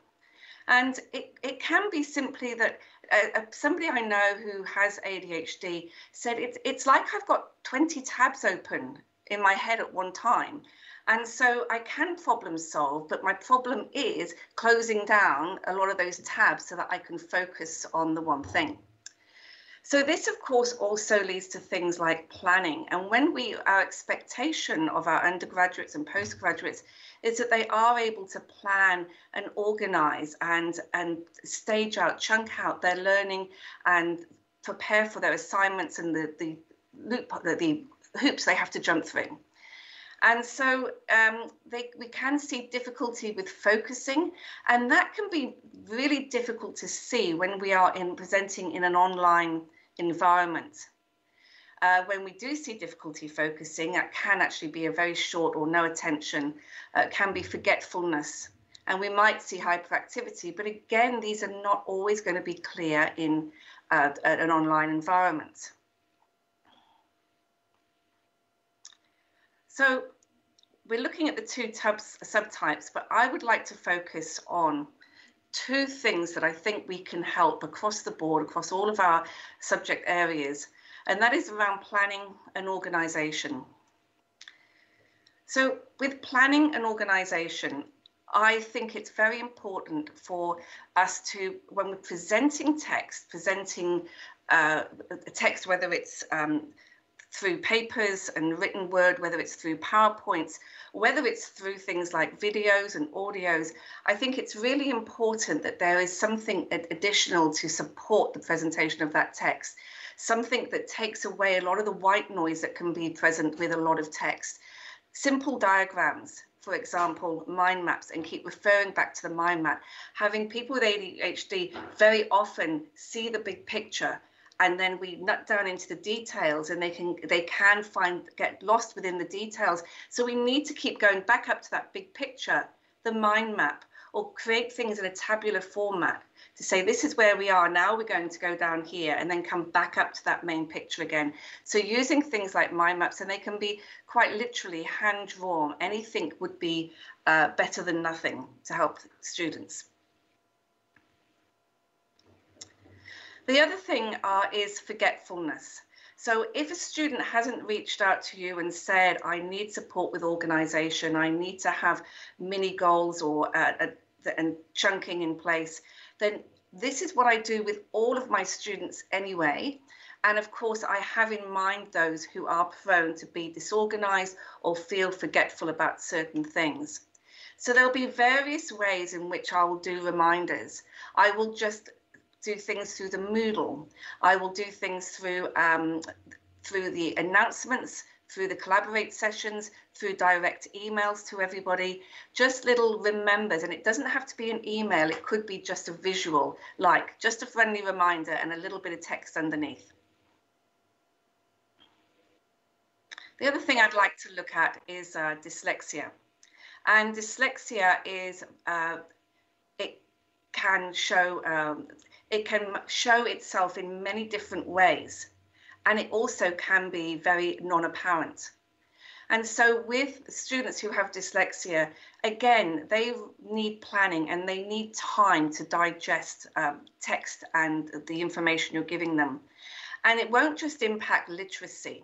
And it, it can be simply that uh, uh somebody I know who has ADHD said it's, it's like I've got 20 tabs open in my head at one time. And so I can problem solve, but my problem is closing down a lot of those tabs so that I can focus on the one thing. So this, of course, also leads to things like planning. And when we, our expectation of our undergraduates and postgraduates is that they are able to plan and organize and, and stage out, chunk out their learning and prepare for their assignments and the, the loop, the, the hoops they have to jump through. And so um, they, we can see difficulty with focusing, and that can be really difficult to see when we are in presenting in an online environment. Uh, when we do see difficulty focusing, that can actually be a very short or no attention, uh, can be forgetfulness, and we might see hyperactivity. But again, these are not always going to be clear in uh, an online environment. So we're looking at the two tubs, subtypes, but I would like to focus on two things that I think we can help across the board, across all of our subject areas, and that is around planning and organisation. So with planning and organisation, I think it's very important for us to, when we're presenting text, presenting uh, a text, whether it's um, through papers and written word, whether it's through PowerPoints, whether it's through things like videos and audios, I think it's really important that there is something additional to support the presentation of that text, something that takes away a lot of the white noise that can be present with a lot of text. Simple diagrams, for example, mind maps and keep referring back to the mind map. Having people with ADHD very often see the big picture and then we nut down into the details and they can they can find get lost within the details so we need to keep going back up to that big picture the mind map or create things in a tabular format to say this is where we are. Now we're going to go down here and then come back up to that main picture again. So using things like mind maps and they can be quite literally hand drawn anything would be uh, better than nothing to help students. The other thing uh, is forgetfulness. So if a student hasn't reached out to you and said, I need support with organisation, I need to have mini goals or uh, and chunking in place, then this is what I do with all of my students anyway. And of course, I have in mind those who are prone to be disorganized or feel forgetful about certain things. So there'll be various ways in which I will do reminders. I will just do things through the Moodle. I will do things through um, through the announcements, through the collaborate sessions, through direct emails to everybody, just little remembers. And it doesn't have to be an email, it could be just a visual, like just a friendly reminder and a little bit of text underneath. The other thing I'd like to look at is uh, dyslexia. And dyslexia is, uh, it can show um, it can show itself in many different ways, and it also can be very non apparent. And so, with students who have dyslexia, again, they need planning and they need time to digest um, text and the information you're giving them. And it won't just impact literacy,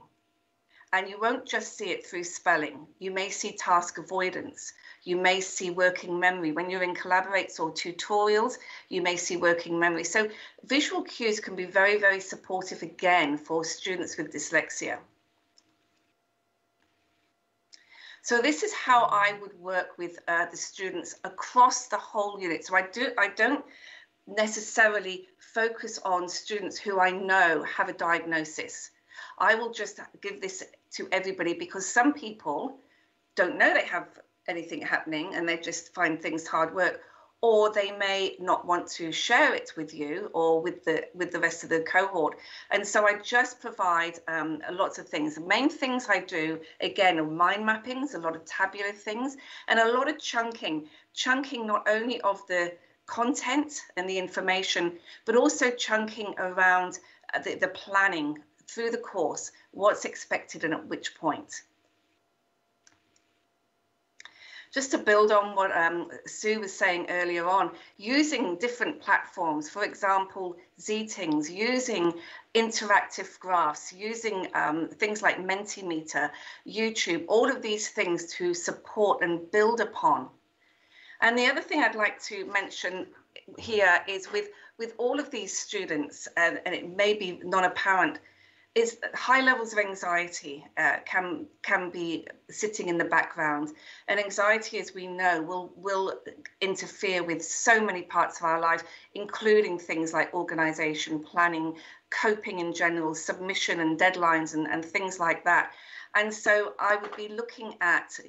and you won't just see it through spelling. You may see task avoidance. You may see working memory. When you're in collaborates or tutorials, you may see working memory. So visual cues can be very, very supportive again for students with dyslexia. So this is how I would work with uh, the students across the whole unit. So I do I don't necessarily focus on students who I know have a diagnosis. I will just give this to everybody because some people don't know they have anything happening and they just find things hard work or they may not want to share it with you or with the with the rest of the cohort. And so i just provide um, lots of things. The main things i do again are mind mappings a lot of tabular things and a lot of chunking. Chunking not only of the content and the information but also chunking around uh, the, the planning through the course what's expected and at which point just to build on what um, Sue was saying earlier on, using different platforms, for example, Zeetings, using interactive graphs, using um, things like Mentimeter, YouTube, all of these things to support and build upon. And the other thing I'd like to mention here is with, with all of these students, and, and it may be non-apparent, is high levels of anxiety uh, can can be sitting in the background, and anxiety, as we know, will will interfere with so many parts of our life, including things like organisation, planning, coping in general, submission and deadlines, and, and things like that. And so, I would be looking at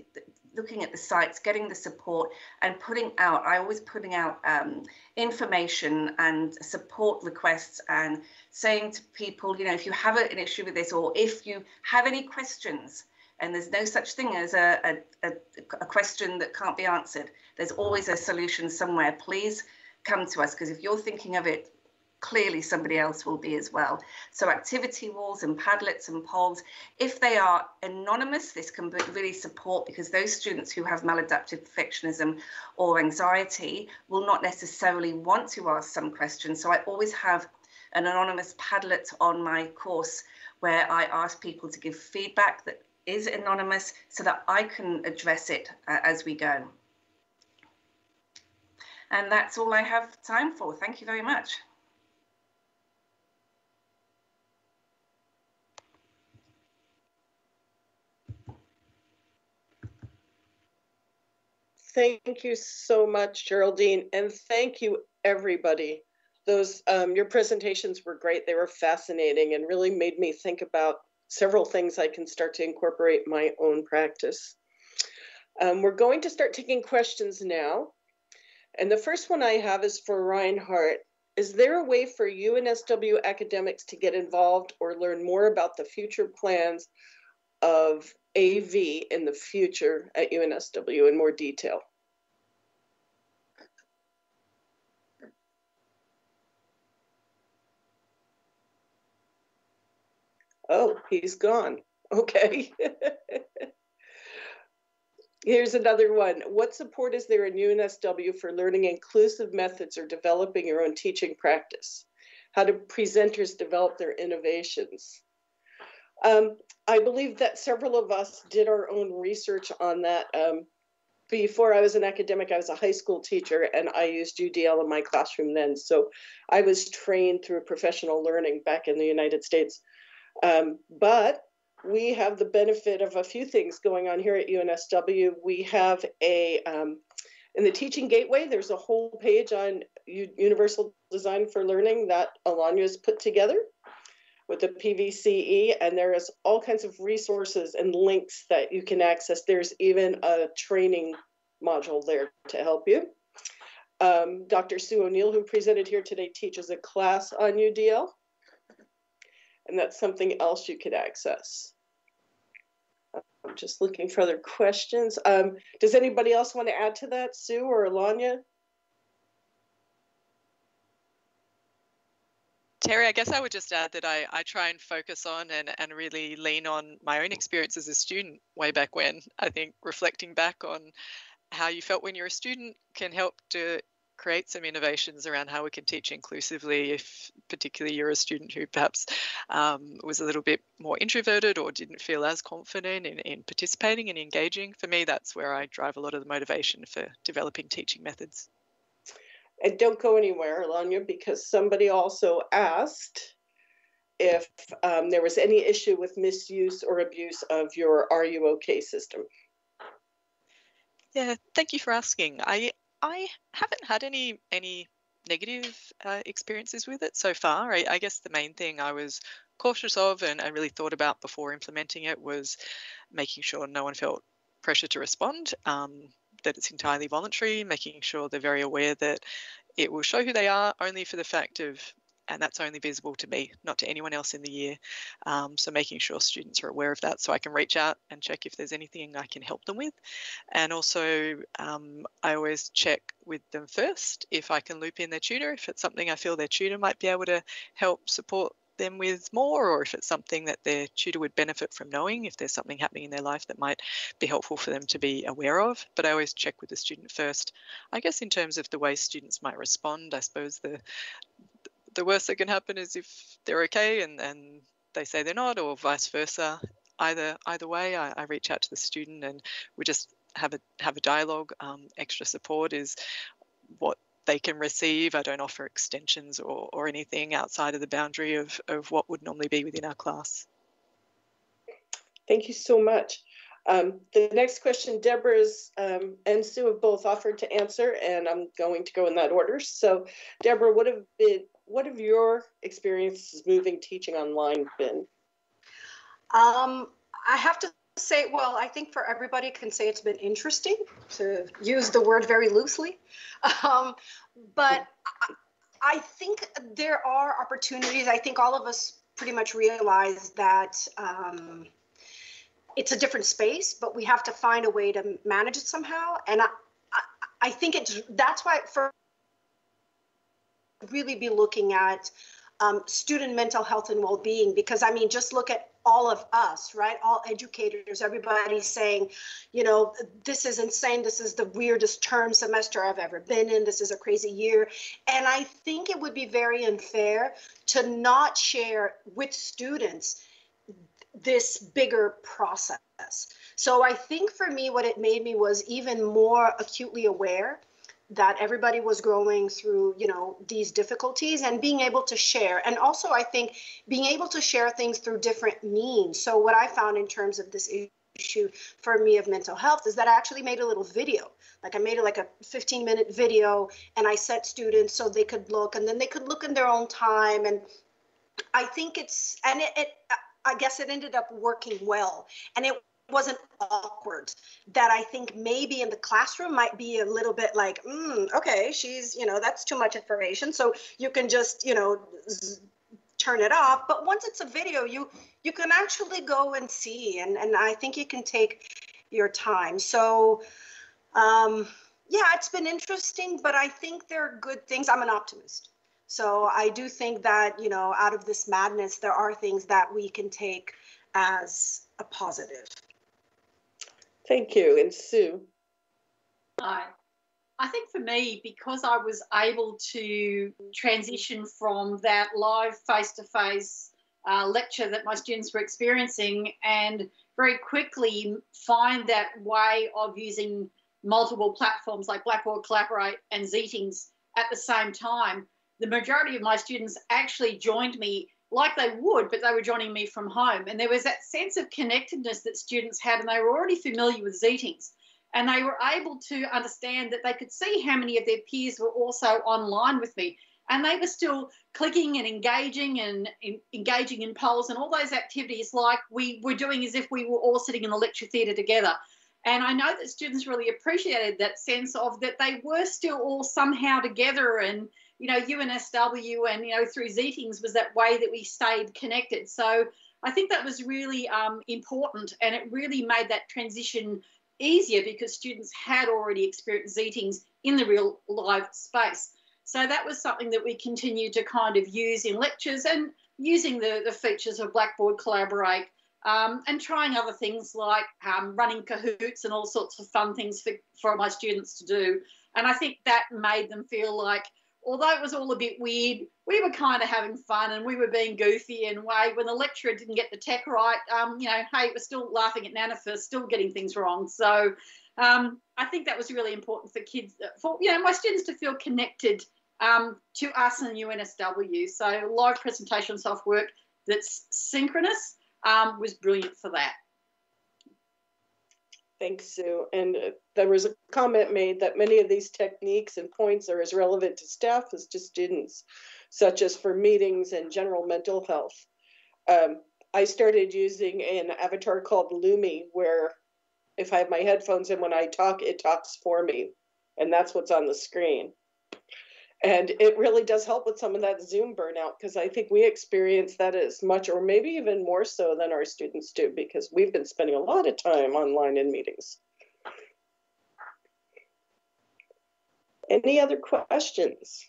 looking at the sites, getting the support, and putting out. I always putting out um, information and support requests and saying to people, you know, if you have an issue with this, or if you have any questions, and there's no such thing as a, a, a question that can't be answered. There's always a solution somewhere. Please come to us because if you're thinking of it clearly somebody else will be as well. So activity walls and Padlets and polls, if they are anonymous, this can really support because those students who have maladaptive perfectionism or anxiety will not necessarily want to ask some questions. So I always have an anonymous Padlet on my course where I ask people to give feedback that is anonymous so that I can address it uh, as we go. And that's all I have time for. Thank you very much. Thank you so much, Geraldine, and thank you everybody. Those um, your presentations were great. They were fascinating and really made me think about several things I can start to incorporate my own practice. Um, we're going to start taking questions now. And the first one I have is for Reinhardt. Is there a way for UNSW academics to get involved or learn more about the future plans of AV in the future at UNSW in more detail. Oh, he's gone. Okay. Here's another one. What support is there in UNSW for learning inclusive methods or developing your own teaching practice? How do presenters develop their innovations? Um, I believe that several of us did our own research on that. Um, before I was an academic, I was a high school teacher and I used UDL in my classroom then. So I was trained through professional learning back in the United States. Um, but we have the benefit of a few things going on here at UNSW. We have a, um, in the Teaching Gateway, there's a whole page on U Universal Design for Learning that Alanya's put together with the PVCE, and there is all kinds of resources and links that you can access. There's even a training module there to help you. Um, Dr. Sue O'Neill, who presented here today, teaches a class on UDL, and that's something else you could access. I'm just looking for other questions. Um, does anybody else want to add to that, Sue or Alanya? Terry, I guess I would just add that I, I try and focus on and, and really lean on my own experience as a student way back when. I think reflecting back on how you felt when you're a student can help to create some innovations around how we can teach inclusively if particularly you're a student who perhaps um, was a little bit more introverted or didn't feel as confident in, in participating and engaging. For me, that's where I drive a lot of the motivation for developing teaching methods. And don't go anywhere, Alanya, because somebody also asked if um, there was any issue with misuse or abuse of your Are You OK system. Yeah, thank you for asking. I I haven't had any any negative uh, experiences with it so far. I, I, guess the main thing I was cautious of and, and really thought about before implementing it was making sure no one felt pressure to respond, um, that it's entirely voluntary, making sure they're very aware that it will show who they are only for the fact of and that's only visible to me, not to anyone else in the year. Um, so making sure students are aware of that so I can reach out and check if there's anything I can help them with. And also um, I always check with them first if I can loop in their tutor, if it's something I feel their tutor might be able to help support them with more or if it's something that their tutor would benefit from knowing if there's something happening in their life that might be helpful for them to be aware of but i always check with the student first i guess in terms of the way students might respond i suppose the the worst that can happen is if they're okay and, and they say they're not, or vice versa. Either either way, I, I reach out to the student and we just have a have a dialogue. Um, extra support is what they can receive. I don't offer extensions or, or anything outside of the boundary of, of what would normally be within our class. Thank you so much. Um, the next question, Deborah's um, and Sue have both offered to answer, and I'm going to go in that order. So, Deborah, what have been what have your experiences moving teaching online been? Um, I have to say, well, I think for everybody can say it's been interesting to use the word very loosely. Um, but I, I think there are opportunities. I think all of us pretty much realize that um, it's a different space, but we have to find a way to manage it somehow. And I, I, I think it's that's why for really be looking at um, student mental health and well-being because i mean just look at all of us right? All educators everybody's saying you know this is insane. This is the weirdest term semester i've ever been in. This is a crazy year. And i think it would be very unfair to not share with students this bigger process. So i think for me what it made me was even more acutely aware that everybody was growing through you know these difficulties and being able to share. And also i think being able to share things through different means. So what i found in terms of this issue for me of mental health is that i actually made a little video. Like i made it like a 15 minute video and i set students so they could look and then they could look in their own time. And i think it's and it, it i guess it ended up working well. And it wasn't awkward that I think maybe in the classroom might be a little bit like, mm, okay, she's, you know, that's too much information. So you can just, you know, z- turn it off. But once it's a video, you you can actually go and see, and and I think you can take your time. So, um, yeah, it's been interesting, but I think there are good things. I'm an optimist. So I do think that, you know, out of this madness, there are things that we can take as a positive. Thank you. And Sue? Hi. I think for me, because I was able to transition from that live face to face lecture that my students were experiencing and very quickly find that way of using multiple platforms like Blackboard, Collaborate, and Zeetings at the same time, the majority of my students actually joined me like they would, but they were joining me from home. And there was that sense of connectedness that students had, and they were already familiar with Zeetings. And they were able to understand that they could see how many of their peers were also online with me. And they were still clicking and engaging and in, engaging in polls and all those activities like we were doing as if we were all sitting in the lecture theatre together. And I know that students really appreciated that sense of that they were still all somehow together and you know, UNSW and, you know, through Zeetings was that way that we stayed connected. So I think that was really um, important and it really made that transition easier because students had already experienced Zeetings in the real live space. So that was something that we continued to kind of use in lectures and using the, the features of Blackboard Collaborate um, and trying other things like um, running Kahoots and all sorts of fun things for, for my students to do. And I think that made them feel like, although it was all a bit weird, we were kind of having fun and we were being goofy and way when the lecturer didn't get the tech right, um, you know, hey, we're still laughing at Nana for still getting things wrong. So um, I think that was really important for kids, for you know, my students to feel connected um, to us and UNSW. So live presentation soft work that's synchronous um, was brilliant for that. Thanks, Sue. And uh, there was a comment made that many of these techniques and points are as relevant to staff as to students, such as for meetings and general mental health. Um, I started using an avatar called Loomie, where if I have my headphones in when I talk, it talks for me. And that's what's on the screen. And it really does help with some of that Zoom burnout because I think we experience that as much or maybe even more so than our students do because we've been spending a lot of time online in meetings. Any other questions?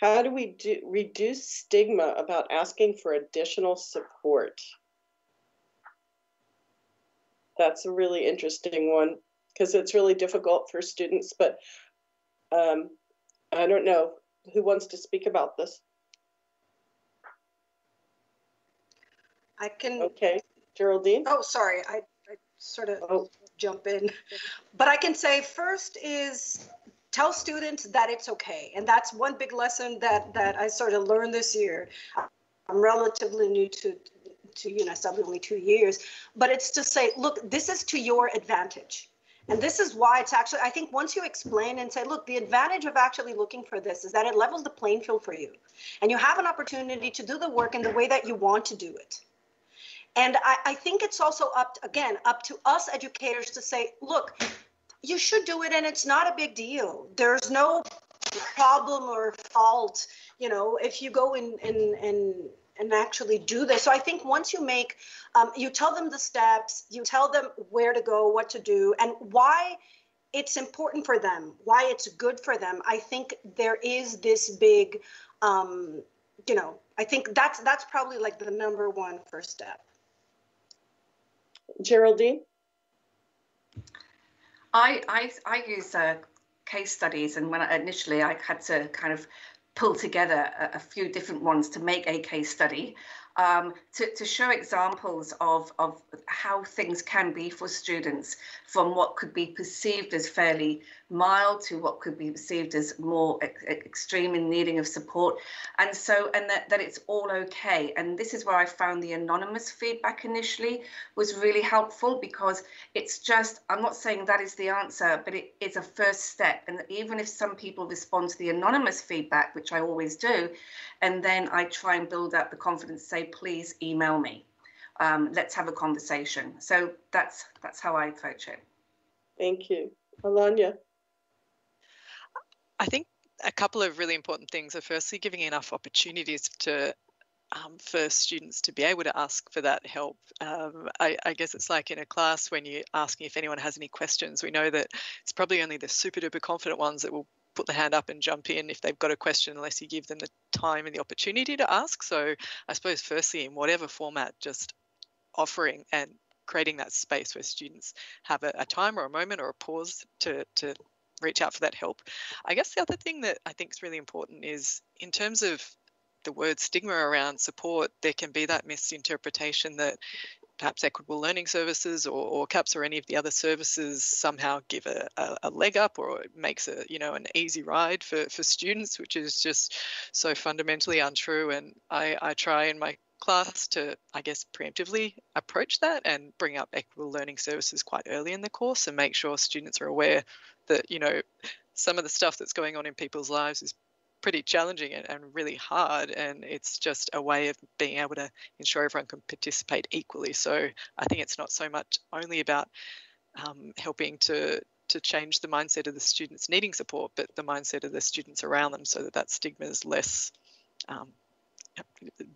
How do we do, reduce stigma about asking for additional support? That's a really interesting one because it's really difficult for students. But um, I don't know who wants to speak about this. I can. Okay, Geraldine. Oh, sorry, I, I sort of oh. jump in, but I can say first is tell students that it's okay, and that's one big lesson that that I sort of learned this year. I'm relatively new to to UNSW only two years, but it's to say, look, this is to your advantage. And this is why it's actually, I think once you explain and say, look, the advantage of actually looking for this is that it levels the playing field for you. And you have an opportunity to do the work in the way that you want to do it. And I, I think it's also up, to, again, up to us educators to say, look, you should do it and it's not a big deal. There's no problem or fault, you know, if you go in and, and and actually do this. So I think once you make, um, you tell them the steps, you tell them where to go, what to do, and why it's important for them, why it's good for them. I think there is this big, um, you know, I think that's that's probably like the number one first step. Geraldine. I I I use uh, case studies, and when I, initially I had to kind of pull together a, a, few different ones to make a case study um, to, to show examples of, of how things can be for students from what could be perceived as fairly mild to what could be perceived as more ex extreme in needing of support. And so and that, that it's all okay. And this is where i found the anonymous feedback initially was really helpful because it's just i'm not saying that is the answer but it is a first step. And even if some people respond to the anonymous feedback which i always do and then i try and build up the confidence say please email me. Um, let's have a conversation. So that's that's how i approach it. Thank you. Alanya I think a couple of really important things are firstly giving enough opportunities to um, for students to be able to ask for that help. Um, I, I, guess it's like in a class when you're asking if anyone has any questions. We know that it's probably only the super duper confident ones that will put the hand up and jump in if they've got a question, unless you give them the time and the opportunity to ask. So I suppose, firstly, in whatever format, just offering and creating that space where students have a, a time or a moment or a pause to to reach out for that help. I guess the other thing that I think is really important is in terms of the word stigma around support, there can be that misinterpretation that perhaps equitable learning services or, or CAPS or any of the other services somehow give a, a, a, leg up or it makes a you know an easy ride for, for students, which is just so fundamentally untrue. And I, I try in my class to, I guess, preemptively approach that and bring up equitable learning services quite early in the course and make sure students are aware that, you know, some of the stuff that's going on in people's lives is pretty challenging and, and really hard. And it's just a way of being able to ensure everyone can participate equally. So I think it's not so much only about um, helping to to change the mindset of the students needing support, but the mindset of the students around them so that that stigma is less um,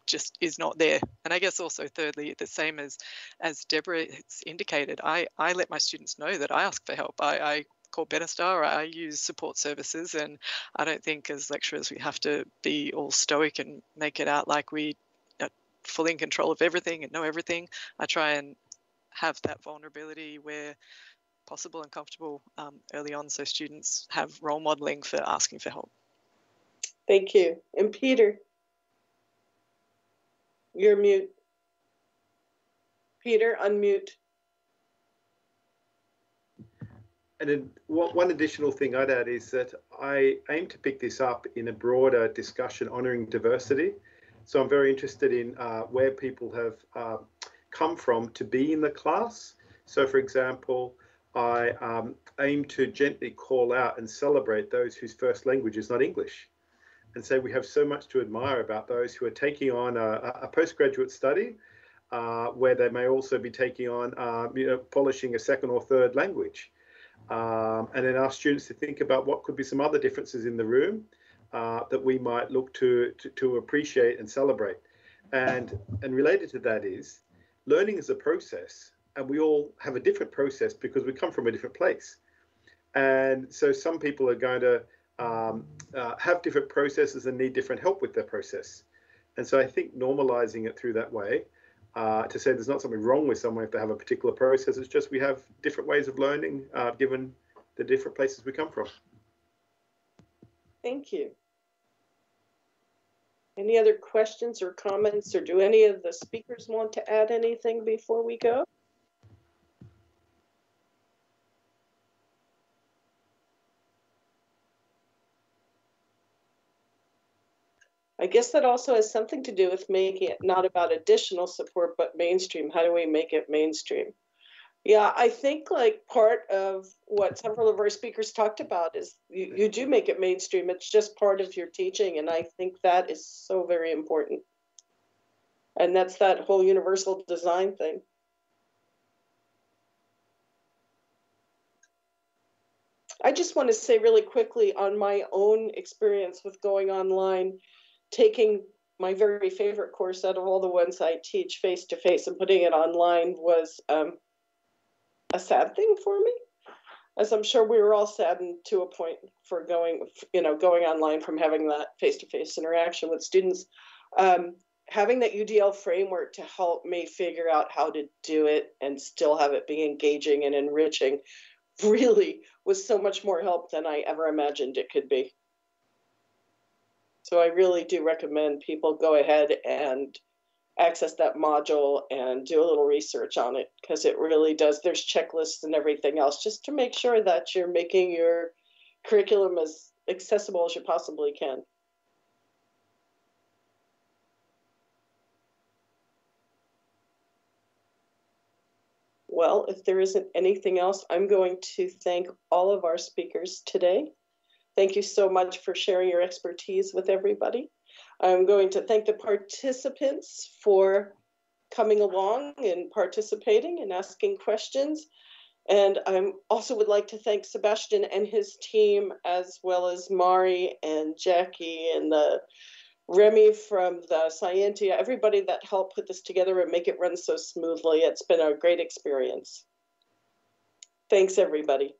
just is not there. And I guess also thirdly, the same as as Deborah has indicated, I, I let my students know that I ask for help. I, I call Benestar, I use support services and I don't think as lecturers we have to be all stoic and make it out like we are fully in control of everything and know everything. I try and have that vulnerability where possible and comfortable um, early on so students have role modeling for asking for help. Thank you. And Peter? You're mute. Peter, unmute. And one additional thing I'd add is that I aim to pick this up in a broader discussion honouring diversity. So I'm very interested in uh, where people have uh, come from to be in the class. So, for example, I um, aim to gently call out and celebrate those whose first language is not English and say we have so much to admire about those who are taking on a, a postgraduate study uh, where they may also be taking on, uh, you know, polishing a second or third language. Um, and then ask students to think about what could be some other differences in the room uh, that we might look to, to, to appreciate and celebrate. And, and related to that is learning is a process and we all have a different process because we come from a different place. And so some people are going to um, uh, have different processes and need different help with their process. And so I think normalizing it through that way uh, to say there's not something wrong with someone if they have a particular process, it's just we have different ways of learning uh, given the different places we come from. Thank you. Any other questions or comments, or do any of the speakers want to add anything before we go? Guess that also has something to do with making it not about additional support, but mainstream. How do we make it mainstream? Yeah, I think like part of what several of our speakers talked about is you, you do make it mainstream. It's just part of your teaching. And I think that is so very important. And that's that whole universal design thing. I just want to say really quickly on my own experience with going online taking my very favorite course out of all the ones I teach face to face and putting it online was um, a sad thing for me. As I'm sure we were all saddened to a point for going, you know, going online from having that face to face interaction with students. Um, having that UDL framework to help me figure out how to do it and still have it be engaging and enriching really was so much more help than I ever imagined it could be. So I really do recommend people go ahead and access that module and do a little research on it because it really does. There's checklists and everything else just to make sure that you're making your curriculum as accessible as you possibly can. Well, if there isn't anything else, I'm going to thank all of our speakers today. Thank you so much for sharing your expertise with everybody. I'm going to thank the participants for coming along and participating and asking questions. And I also would like to thank Sebastian and his team, as well as Mari and Jackie and the Remy from the Scientia, everybody that helped put this together and make it run so smoothly. It's been a great experience. Thanks, everybody.